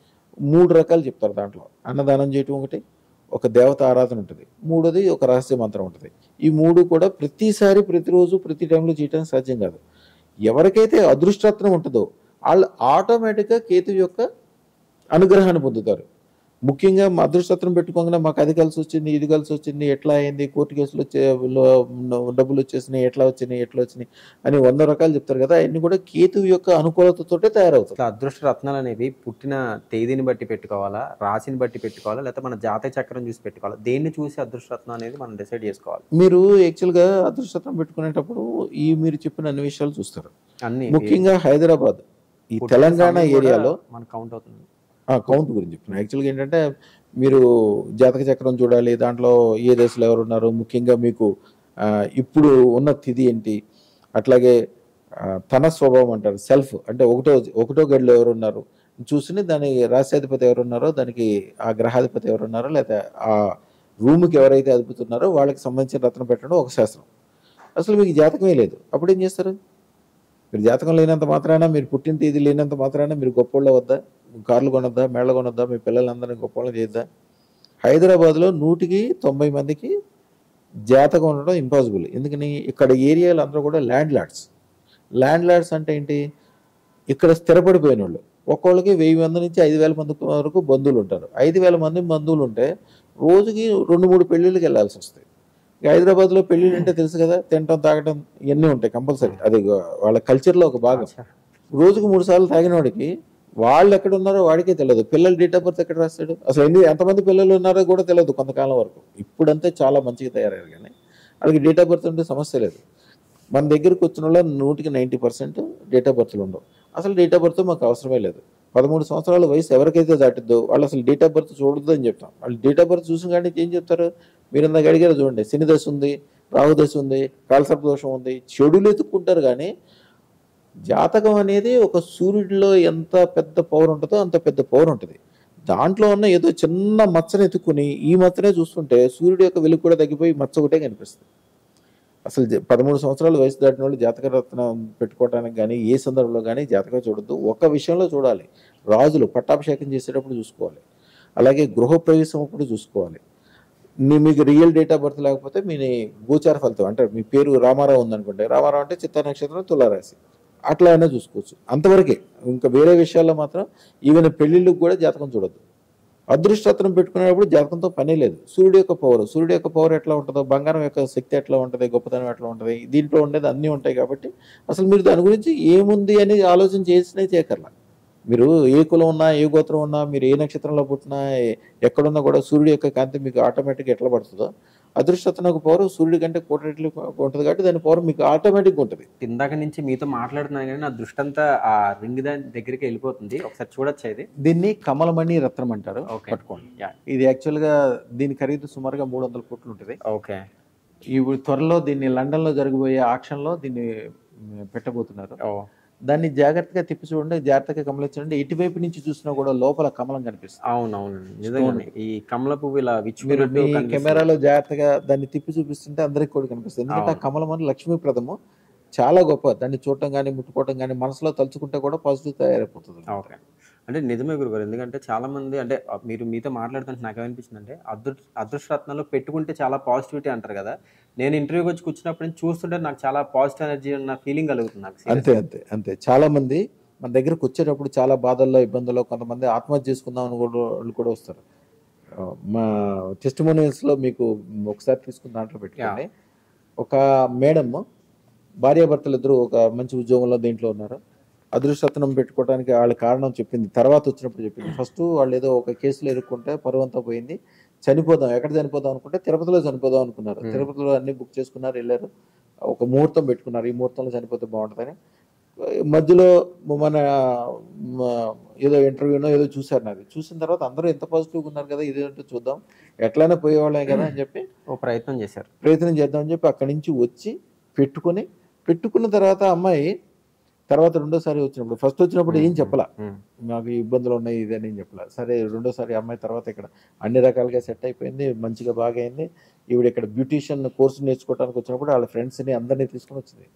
మూడు రకాలు చెప్తారు దాంట్లో. అన్నదానం చేయటం ఒకటి ఒక దేవత ఆరాధన ఉంటుంది. మూడోది ఒక రహస్య మంత్రం ఉంటుంది. ఈ మూడు కూడా ప్రతిసారి ప్రతిరోజు ప్రతి టైంలో చేయడానికి సాధ్యం కాదు. ఎవరికైతే అదృష్టరత్నం ఉంటుందో వాళ్ళు ఆటోమేటిక్గా కేతు యొక్క అనుగ్రహాన్ని పొందుతారు. ముఖ్యంగా మా అదృష్టత్రం పెట్టుకోగానే మాకు అది కలిసి వచ్చింది ఇది కలిసి వచ్చింది ఎట్లా అయింది కోర్టు కేసులు వచ్చే డబ్బులు వచ్చేసినాయి ఎట్లా వచ్చినాయి ఎట్లా వచ్చినాయి అని వంద రకాలు చెప్తారు కదా అవన్నీ కూడా కేతువు యొక్క అనుకూలతతోటే తయారవుతాయి ఇట్లా అదృష్ట రత్నాలు అనేవి పుట్టిన తేదీని బట్టి పెట్టుకోవాలా రాశిని బట్టి పెట్టుకోవాలా లేకపోతే మన జాతక చక్రం చూసి పెట్టుకోవాలా? దేన్ని చూసి అదృష్ట రత్నం అనేది మనం డిసైడ్ చేసుకోవాలి? మీరు యాక్చువల్గా అదృష్టత్వం పెట్టుకునేటప్పుడు ఈ మీరు చెప్పిన అన్ని విషయాలు చూస్తారు. అన్ని ముఖ్యంగా హైదరాబాద్. ఈ తెలంగాణ ఏరియాలో మనకు కౌంట్ అవుతుంది. కౌంట్ గురించి. చెప్తున్నాను యాక్చువల్గా ఏంటంటే మీరు జాతక చక్రం చూడాలి దాంట్లో ఏ దశలో ఎవరు ఉన్నారు ముఖ్యంగా మీకు ఇప్పుడు ఉన్న తిథి ఏంటి అట్లాగే తన స్వభావం అంటారు సెల్ఫ్ అంటే ఒకటో ఒకటో గడిలో ఎవరు ఉన్నారు చూసుని దాని రాశ్యాధిపతి ఎవరు ఉన్నారో దానికి ఆ గ్రహాధిపతి ఎవరు ఉన్నారో లేదా ఆ రూమ్కి ఎవరైతే అదుపుతున్నారో వాళ్ళకి సంబంధించిన రత్నం పెట్టడం ఒక శాస్త్రం. అసలు మీకు జాతకమే లేదు. అప్పుడు ఏం చేస్తారు? మీరు జాతకం లేనంత మాత్రాన మీరు పుట్టిన తేదీ లేనంత మాత్రాన మీరు గొప్పోళ్ళ వద్దా? కార్లు కొనొద్దా మేళ్ళ కొనొద్దా మీ పిల్లలందరినీ గొప్పోళ్ళ చేద్దా? హైదరాబాద్లో నూటికి తొంభై మందికి జాతకం ఉండడం ఇంపాసిబుల్ ఎందుకని? ఇక్కడ ఏరియాలో అందరూ కూడా ల్యాండ్ లార్డ్స్ ల్యాండ్ లార్డ్స్ అంటే ఏంటి? ఇక్కడ స్థిరపడిపోయిన వాళ్ళు ఒక్కొక్కళ్ళకి వెయ్యి మంది నుంచి ఐదు వేల మంది వరకు బంధువులు ఉంటారు. ఐదు వేల మంది బంధువులు ఉంటే రోజుకి రెండు మూడు పెళ్ళిళ్ళకి వెళ్ళాల్సి వస్తాయి. ఇక హైదరాబాద్లో పెళ్ళిళ్ళు అంటే తెలుసు కదా? తినటం తాగటం ఇవన్నీ ఉంటాయి కంపల్సరీ అది వాళ్ళ కల్చర్లో ఒక భాగం. రోజుకు మూడు సార్లు తాగిన వాడికి వాళ్ళు ఎక్కడ ఉన్నారో వాడికే తెలియదు పిల్లల డేట్ ఆఫ్ బర్త్ ఎక్కడ రాస్తాడు అసలు ఎన్ని ఎంతమంది పిల్లలు ఉన్నారో కూడా తెలియదు కొంతకాలం వరకు. ఇప్పుడంతే చాలా మంచిగా తయారయ్యారు కానీ వాళ్ళకి డేట్ ఆఫ్ బర్త్ ఉంటే సమస్య లేదు. మన దగ్గరకు వచ్చిన వాళ్ళ నూటికి నైంటీ పర్సెంట్ డేట్ ఆఫ్ బర్త్లు ఉండవు. అసలు డేట్ ఆఫ్ బర్త్ మాకు అవసరమే లేదు. పదమూడు సంవత్సరాల వయసు ఎవరికైతే దాటిద్దో వాళ్ళు అసలు డేట్ ఆఫ్ బర్త్ చూడద్దు అని చెప్తాం. వాళ్ళు డేట్ ఆఫ్ బర్త్ చూసిన కానీ ఏం చెప్తారు? మీరు ఇందాక అడిగారు చూడండి శని దశ ఉంది రాహుదశ ఉంది కాలసర్ప దోషం ఉంది. చెడులు ఎత్తుక్కుంటారు కానీ జాతకం అనేది ఒక సూర్యుడిలో ఎంత పెద్ద పవర్ ఉంటుందో అంత పెద్ద పవర్ ఉంటుంది. దాంట్లో ఉన్న ఏదో చిన్న మచ్చని ఎత్తుకుని ఈ మచ్చనే చూస్తుంటే సూర్యుడు యొక్క వెలుగు కూడా తగ్గిపోయి మచ్చ ఒకటే కనిపిస్తుంది. అసలు పదమూడు సంవత్సరాల వయసు దాటిన వాళ్ళు జాతక రత్నం పెట్టుకోవడానికి కానీ ఏ సందర్భంలో కానీ జాతకం చూడొద్దు. ఒక విషయంలో చూడాలి. రాజులు పట్టాభిషేకం చేసేటప్పుడు చూసుకోవాలి. అలాగే గృహప్రవేశం అప్పుడు చూసుకోవాలి. నీ మీకు రియల్ డేట్ ఆఫ్ బర్త్ లేకపోతే మీ గోచార ఫలితం అంటే మీ పేరు రామారావు ఉందనుకుంటే రామారావు అంటే చిత్త నక్షత్రం తులారాశి. అట్లా అయినా చూసుకోవచ్చు. అంతవరకే. ఇంకా వేరే విషయాల్లో మాత్రం ఈవెన్ పెళ్ళిళ్ళకి కూడా జాతకం చూడద్దు. అదృష్టత్రం పెట్టుకునేటప్పుడు జాతకంతో పనే లేదు. సూర్యుడు యొక్క పవర్ సూర్యుడు యొక్క పవర్ ఎట్లా ఉంటుందో బంగారం యొక్క శక్తి ఎట్లా ఉంటుంది గొప్పతనం ఎట్లా ఉంటుంది దీంట్లో ఉండేది అన్నీ ఉంటాయి కాబట్టి అసలు మీరు దాని గురించి ఏముంది అని ఆలోచన చేసినే చేయకర్లా మీరు ఏ కులం ఉన్నా ఏ గోత్రం ఉన్నా మీరు ఏ నక్షత్రంలో పుట్టినా ఎక్కడున్నా కూడా సూర్యుడు యొక్క కాంతి మీకు ఆటోమేటిక్గా ఎట్లా పడుతుందో అదృష్టత్వం యొక్క పవర్ సూర్యుడి కంటే కోటి రెట్లు ఉంటుంది కాబట్టి దాని పవర్ మీకు ఆటోమేటిక్గా ఉంటుంది. ఇందాక నుంచి మీతో మాట్లాడుతున్నాను కానీ నా దృష్టి అంతా ఆ రింగ్ దాని దగ్గరికి వెళ్ళిపోతుంది. ఒకసారి చూడొచ్చా ఇది? దీన్ని కమలమణి రత్నం అంటారు. పట్టుకోండి. ఇది యాక్చువల్గా దీని ఖరీదు సుమారుగా మూడు వందల కోట్లు ఉంటుంది. ఓకే. ఇప్పుడు త్వరలో దీన్ని లండన్లో జరగబోయే ఆక్షన్లో దీన్ని పెట్టబోతున్నారు. ఓ. దాన్ని జాగ్రత్తగా తిప్పి చూడండి జాగ్రత్తగా గమనించండి ఇటువైపు నుంచి చూసినా కూడా లోపల కమలం కనిపిస్తుంది. అవునవును ఈ కమల పువ్వు ఇలా. కెమెరాలో జాగ్రత్తగా దాన్ని తిప్పి చూపిస్తుంటే అందరికి కూడా కనిపిస్తుంది. ఎందుకంటే ఆ. కమలం అని లక్ష్మీప్రదము చాలా గొప్ప. దాన్ని చూడటం కానీ ముట్టుకోవటం కానీ మనసులో తలుచుకుంటే కూడా పాజిటివ్ తయారైపోతుంది ఓకే. అంటే నిజమే గురుగారు. ఎందుకంటే చాలా మంది అంటే మీరు మీతో మాట్లాడుతుంటే నాకు ఏమనిపించింది అంటే అదృ అదృష్టరత్నాలు పెట్టుకుంటే చాలా పాజిటివిటీ అంటారు కదా. నేను ఇంటర్వ్యూకి వచ్చి కూర్చున్నప్పుడు చూస్తుంటే నాకు చాలా పాజిటివ్ ఎనర్జీ అన్న ఫీలింగ్ కలుగుతుంది నాకు అంతే అంతే అంతే. చాలా మంది మన దగ్గరకు వచ్చేటప్పుడు చాలా బాధల్లో ఇబ్బందుల్లో కొంతమంది ఆత్మహత్య చేసుకుందాం అని కూడా వాళ్ళు కూడా వస్తారు. మా టెస్టిమోనియల్స్లో మీకు ఒకసారి తీసుకున్న దాంట్లో పెట్టుకోండి. ఒక మేడం భార్యాభర్తలు ఇద్దరు ఒక మంచి ఉద్యోగంలో దీంట్లో ఉన్నారు. అదృష్టత్నం పెట్టుకోవడానికి వాళ్ళ కారణం చెప్పింది. తర్వాత వచ్చినప్పుడు చెప్పింది. ఫస్ట్ వాళ్ళు ఏదో ఒక కేసులో ఇరుక్కుంటే పరువంతా పోయింది. చనిపోదాం ఎక్కడ చనిపోదాం అనుకుంటే తిరుపతిలో చనిపోదాం అనుకున్నారు. తిరుపతిలో అన్ని బుక్ చేసుకున్నారు వెళ్ళారు. ఒక ముహూర్తం పెట్టుకున్నారు ఈ ముహూర్తంలో చనిపోతే బాగుంటుందని. మధ్యలో మన ఏదో ఇంటర్వ్యూనో ఏదో చూశారు నాది. చూసిన తర్వాత అందరూ ఎంత పాజిటివ్గా ఉన్నారు కదా ఇదేంటో చూద్దాం. ఎట్లయినా పోయేవాళ్ళే కదా అని చెప్పి ఓ ప్రయత్నం చేశారు. ప్రయత్నం చేద్దామని చెప్పి అక్కడి నుంచి వచ్చి పెట్టుకొని పెట్టుకున్న తర్వాత అమ్మాయి తర్వాత రెండోసారి వచ్చినప్పుడు ఫస్ట్ వచ్చినప్పుడు ఏం చెప్పలా? ఈ ఇబ్బందులు ఉన్నాయి ఇది అని ఏం చెప్పలా? సరే రెండోసారి అమ్మాయి తర్వాత ఇక్కడ అన్ని రకాలుగా సెట్ అయిపోయింది మంచిగా బాగా అయింది. ఈవిడ ఇక్కడ బ్యూటీషియన్ కోర్సు నేర్చుకోవడానికి వచ్చినప్పుడు వాళ్ళ ఫ్రెండ్స్ని అందరినీ తీసుకొని వచ్చింది.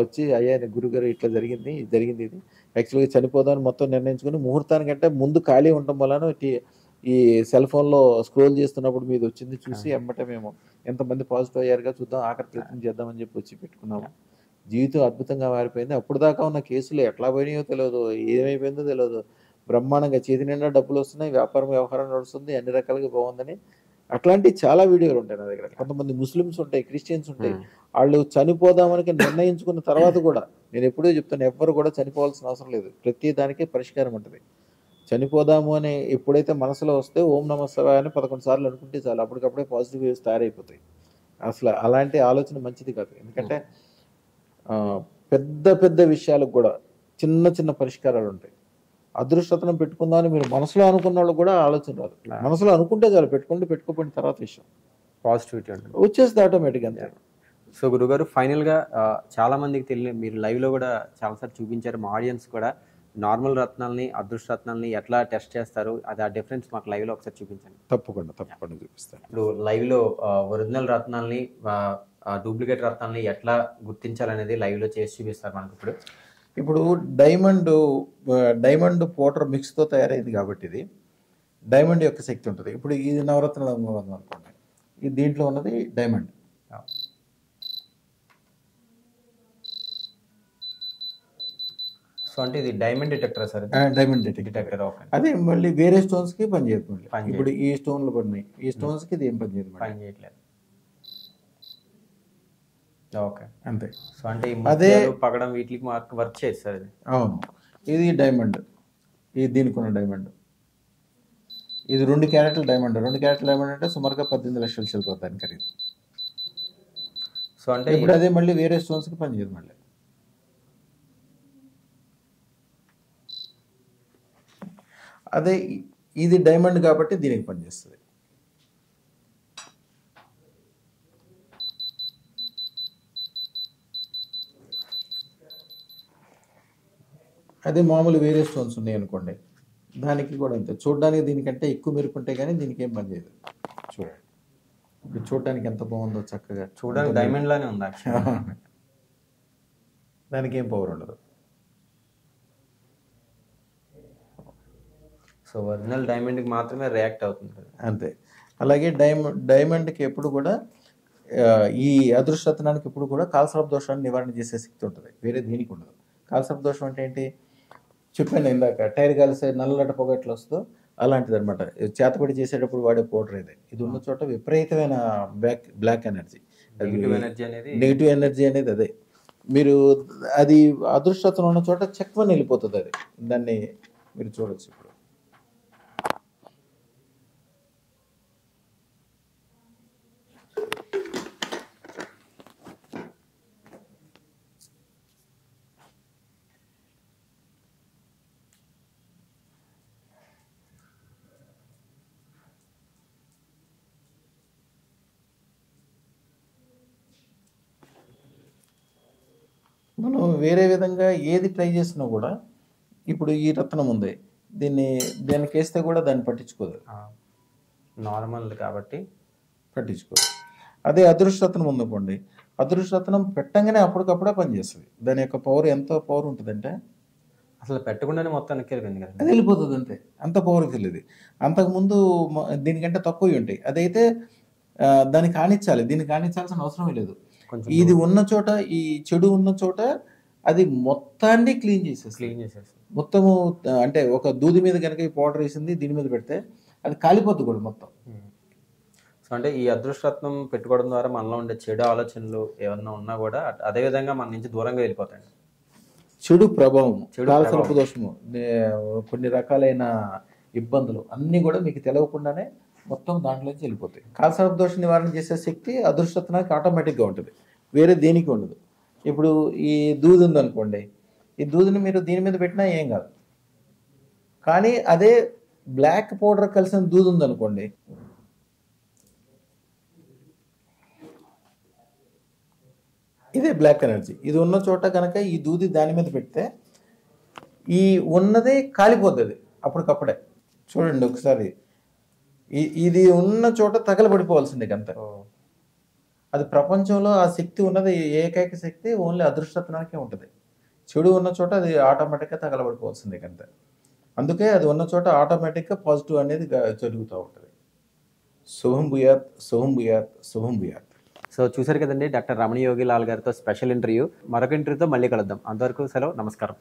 వచ్చి అయ్యా గురుగారు ఇట్లా జరిగింది జరిగింది ఇది. యాక్చువల్గా చనిపోదామని మొత్తం నిర్ణయించుకుని ముహూర్తానికంటే ముందు ఖాళీ ఉండటం వలన ఈ సెల్ ఫోన్లో స్క్రోల్ చేస్తున్నప్పుడు మీద వచ్చింది చూసి ఎమ్మటే మేము ఎంతమంది పాజిటివ్ అయ్యారుగా చూద్దాం ఆఖరి ప్రయత్నం చేద్దామని చెప్పి వచ్చి పెట్టుకున్నాము. జీవితం అద్భుతంగా మారిపోయింది. అప్పుడు దాకా ఉన్న కేసులు ఎట్లా పోయినాయో తెలియదు ఏమైపోయిందో తెలియదు బ్రహ్మాండంగా చేతి నిండా డబ్బులు వస్తున్నాయి. వ్యాపారం వ్యవహారం నడుస్తుంది. అన్ని రకాలుగా బాగుందని అట్లాంటి చాలా వీడియోలు ఉంటాయి నా దగ్గర. కొంతమంది ముస్లిమ్స్ ఉంటాయి క్రిస్టియన్స్ ఉంటాయి. వాళ్ళు చనిపోదామని నిర్ణయించుకున్న తర్వాత కూడా నేను ఎప్పుడూ చెప్తాను ఎవ్వరు కూడా చనిపోవాల్సిన అవసరం లేదు. ప్రతి దానికి పరిష్కారం ఉంటుంది. చనిపోదాము అని ఎప్పుడైతే మనసులో వస్తే ఓం నమ శివాయ అని పదకొండు సార్లు అనుకుంటే చాలు. అప్పటికప్పుడే పాజిటివ్ వేవ్స్ తయారైపోతాయి. అసలు అలాంటి ఆలోచన మంచిది కాదు. ఎందుకంటే పెద్ద పెద్ద విషయాలకు కూడా చిన్న చిన్న పరిష్కారాలు ఉంటాయి. అదృష్టతనం పెట్టుకుందామని మీరు మనసులో అనుకున్న వాళ్ళు కూడా ఆలోచన రాదు. మనసులో అనుకుంటే చాలు పెట్టుకుంటే పెట్టుకోపోయిన తర్వాత విషయం. పాజిటివిటీ ఉంటుంది. వచ్చేస్తుంది ఆటోమేటిక్ అంతే. సో గురుగారు ఫైనల్గా ఆ, చాలా మందికి తెలియని మీరు లైవ్లో కూడా చాలాసార్లు చూపించారు మా ఆడియన్స్ కూడా నార్మల్ రత్నాలని అదృష్ట రత్నాలని ఎట్లా టెస్ట్ చేస్తారు? అది ఆ డిఫరెన్స్ మాకు లైవ్లో ఒకసారి చూపించండి. తప్పకుండా తప్పకుండా చూపిస్తాను. ఇప్పుడు లైవ్లో ఒరిజినల్ రత్నాలని డూప్లికేట్ రత్నాలని ఎట్లా గుర్తించాలనేది లైవ్లో చేసి చూపిస్తారు మనకు ఇప్పుడు. ఇప్పుడు డైమండ్ డైమండ్ పౌడర్ మిక్స్తో తయారైంది కాబట్టి ఇది. డైమండ్ యొక్క శక్తి ఉంటుంది. ఇప్పుడు ఇది నవరత్న రంగు ఉంది అనుకోండి. ఇది దీంట్లో ఉన్నది డైమండ్. సో అంటే ఇది diamond detector sir diamond detect detector అదే మళ్ళీ వేరే స్టోన్స్కి మళ్ళీ. పనిచేయదు. ఇప్పుడు ఈ స్టోన్లు పడినాయి. ఈ స్టోన్స్కి ఇది ఏం పనిచేయదు మళ్ళీ. పని చేయట్లేదు. ఓకే అంతే. సో అంటే అదే- పగడం వీటికి మాకు వర్క్ చేయదు సార్ ఇది. అవును. ఇది డైమండ్ ఇది దీనికి ఉన్న డైమండ్ ఇది రెండు క్యారెట్ల డైమండ్ రెండు క్యారెట్ల డైమండ్ అంటే సుమారుగా పద్దెనిమిది లక్షల చిల్లర దాని ఖరీదు. సో అంటే ఇప్పుడు అదే మళ్ళీ వేరే స్టోన్స్కి పనిచేయదు మళ్ళీ. అదే ఇది డైమండ్ కాబట్టి దీనికి పనిచేస్తుంది. అదే మామూలు వేరే స్టోన్స్ ఉన్నాయి అనుకోండి. దానికి కూడా అంతే. చూడడానికి దీనికంటే ఎక్కువ మెరుపు ఉంటాయి కానీ దీనికి ఏం పనిచేయదు చూడండి. ఇప్పుడు చూడడానికి ఎంత బాగుందో చక్కగా. చూడడానికి డైమండ్ లానే ఉంది. దానికి ఏం పవర్ ఉండదు. సో ఒరిజినల్ డైమండ్కి మాత్రమే రియాక్ట్ అవుతుంది. అంతే. అలాగే డైమండ్ డైమండ్కి ఎప్పుడు కూడా ఈ అదృష్టతనానికి ఎప్పుడు కూడా కాల్సరప్ దోషాన్ని నివారణ చేసే శక్తి ఉంటుంది. వేరే దీనికి ఉండదు. కాల్సరప్ దోషం అంటే ఏంటి? చెప్పాను ఇందాక టైర్ కలిసే నల్లట పొగ ఎట్లా వస్తుందో అలాంటిది అనమాట చేతపడి చేసేటప్పుడు వాడే పౌడర్ ఇది. ఇది ఉన్న చోట విపరీతమైన black black energy. Negative energy అనేది నెగిటివ్ ఎనర్జీ అనేది అదే. మీరు అది అదృష్టతనం ఉన్న చోట చెక్వని వెళ్ళిపోతుంది అది. దాన్ని మీరు చూడొచ్చు ఇప్పుడు మనం వేరే విధంగా ఏది ట్రై చేసినా కూడా ఇప్పుడు ఈ రత్నం ఉంది. దీన్ని దానికి వేస్తే కూడా దాన్ని పట్టించుకోదు. నార్మల్ కాబట్టి పట్టించుకోదు. అదే అదృష్టరత్నం ఉందనుకోండి అదృష్టరత్నం పెట్టంగానే అప్పటికప్పుడే పనిచేస్తుంది దాని యొక్క పవర్ ఎంత పవర్ ఉంటుందంటే? అసలు పెట్టకుండానే మొత్తం వెళ్ళిపోయింది కదా. అది వెళ్ళిపోతుంది అంతే అంత పవర్ తెలియదు అంతకుముందు దీనికంటే తక్కువ ఉంటాయి. అదైతే దాన్ని కానిచ్చాలి. దీన్ని కానిచ్చాల్సిన అవసరమే లేదు. ఇది ఉన్న చోట ఈ చెడు ఉన్న చోట అది మొత్తాన్ని క్లీన్ చేసేస్తుంది. క్లీన్ చేసేసి మొత్తము అంటే ఒక దూది మీద కనుక ఈ పౌడర్ వేసింది దీని మీద పెడితే అది కాలిపోద్ది కూడా మొత్తం. సో అంటే ఈ అదృష్టరత్నం పెట్టుకోవడం ద్వారా మనలో ఉండే చెడు ఆలోచనలు ఏమన్నా ఉన్నా కూడా అదే విధంగా మన నుంచి దూరంగా వెళ్ళిపోతాయి. చెడు ప్రభావం చెడు కాలసర్ప. దోషము కొన్ని రకాలైన ఇబ్బందులు అన్నీ కూడా మీకు తెలియకుండానే మొత్తం దాంట్లోంచి వెళ్ళిపోతాయి. కాలసర్ప దోష నివారణ చేసే శక్తి అదృష్టత్నానికి ఆటోమేటిక్గా ఉంటుంది. వేరే దేనికి ఉండదు. ఇప్పుడు ఈ దూది ఉందనుకోండి ఈ దూదిని మీరు దీని మీద పెట్టినా ఏం కాదు. కానీ అదే బ్లాక్ పౌడర్ కలిసిన దూది ఉందనుకోండి ఇదే బ్లాక్ ఎనర్జీ ఇది ఉన్న చోట కనుక ఈ దూది దాని మీద పెడితే ఈ ఉన్నదే కాలిపోతుంది అప్పటికప్పుడే. చూడండి ఒకసారి. ఇది ఉన్న చోట తగలబడిపోవాల్సిందే కంత అది ప్రపంచంలో ఆ శక్తి ఉన్నది ఏకైక శక్తి ఓన్లీ అదృష్టత్వానికే ఉంటుంది. చెడు ఉన్న చోట అది ఆటోమేటిక్గా తగలబడిపోవాల్సిందే అంతే అందుకే అది ఉన్న చోట ఆటోమేటిక్గా పాజిటివ్ అనేది జరుగుతూ ఉంటుంది. శుభం భూయాత్ శుభం భూయాత్ శుభం భూయాత్. సో చూసారు కదండి డాక్టర్ రమణయోగి లాల్ గారితో స్పెషల్ ఇంటర్వ్యూ. మరొక ఇంటర్వ్యూతో మళ్ళీ కలుద్దాం. అంతవరకు సెలవు నమస్కారం.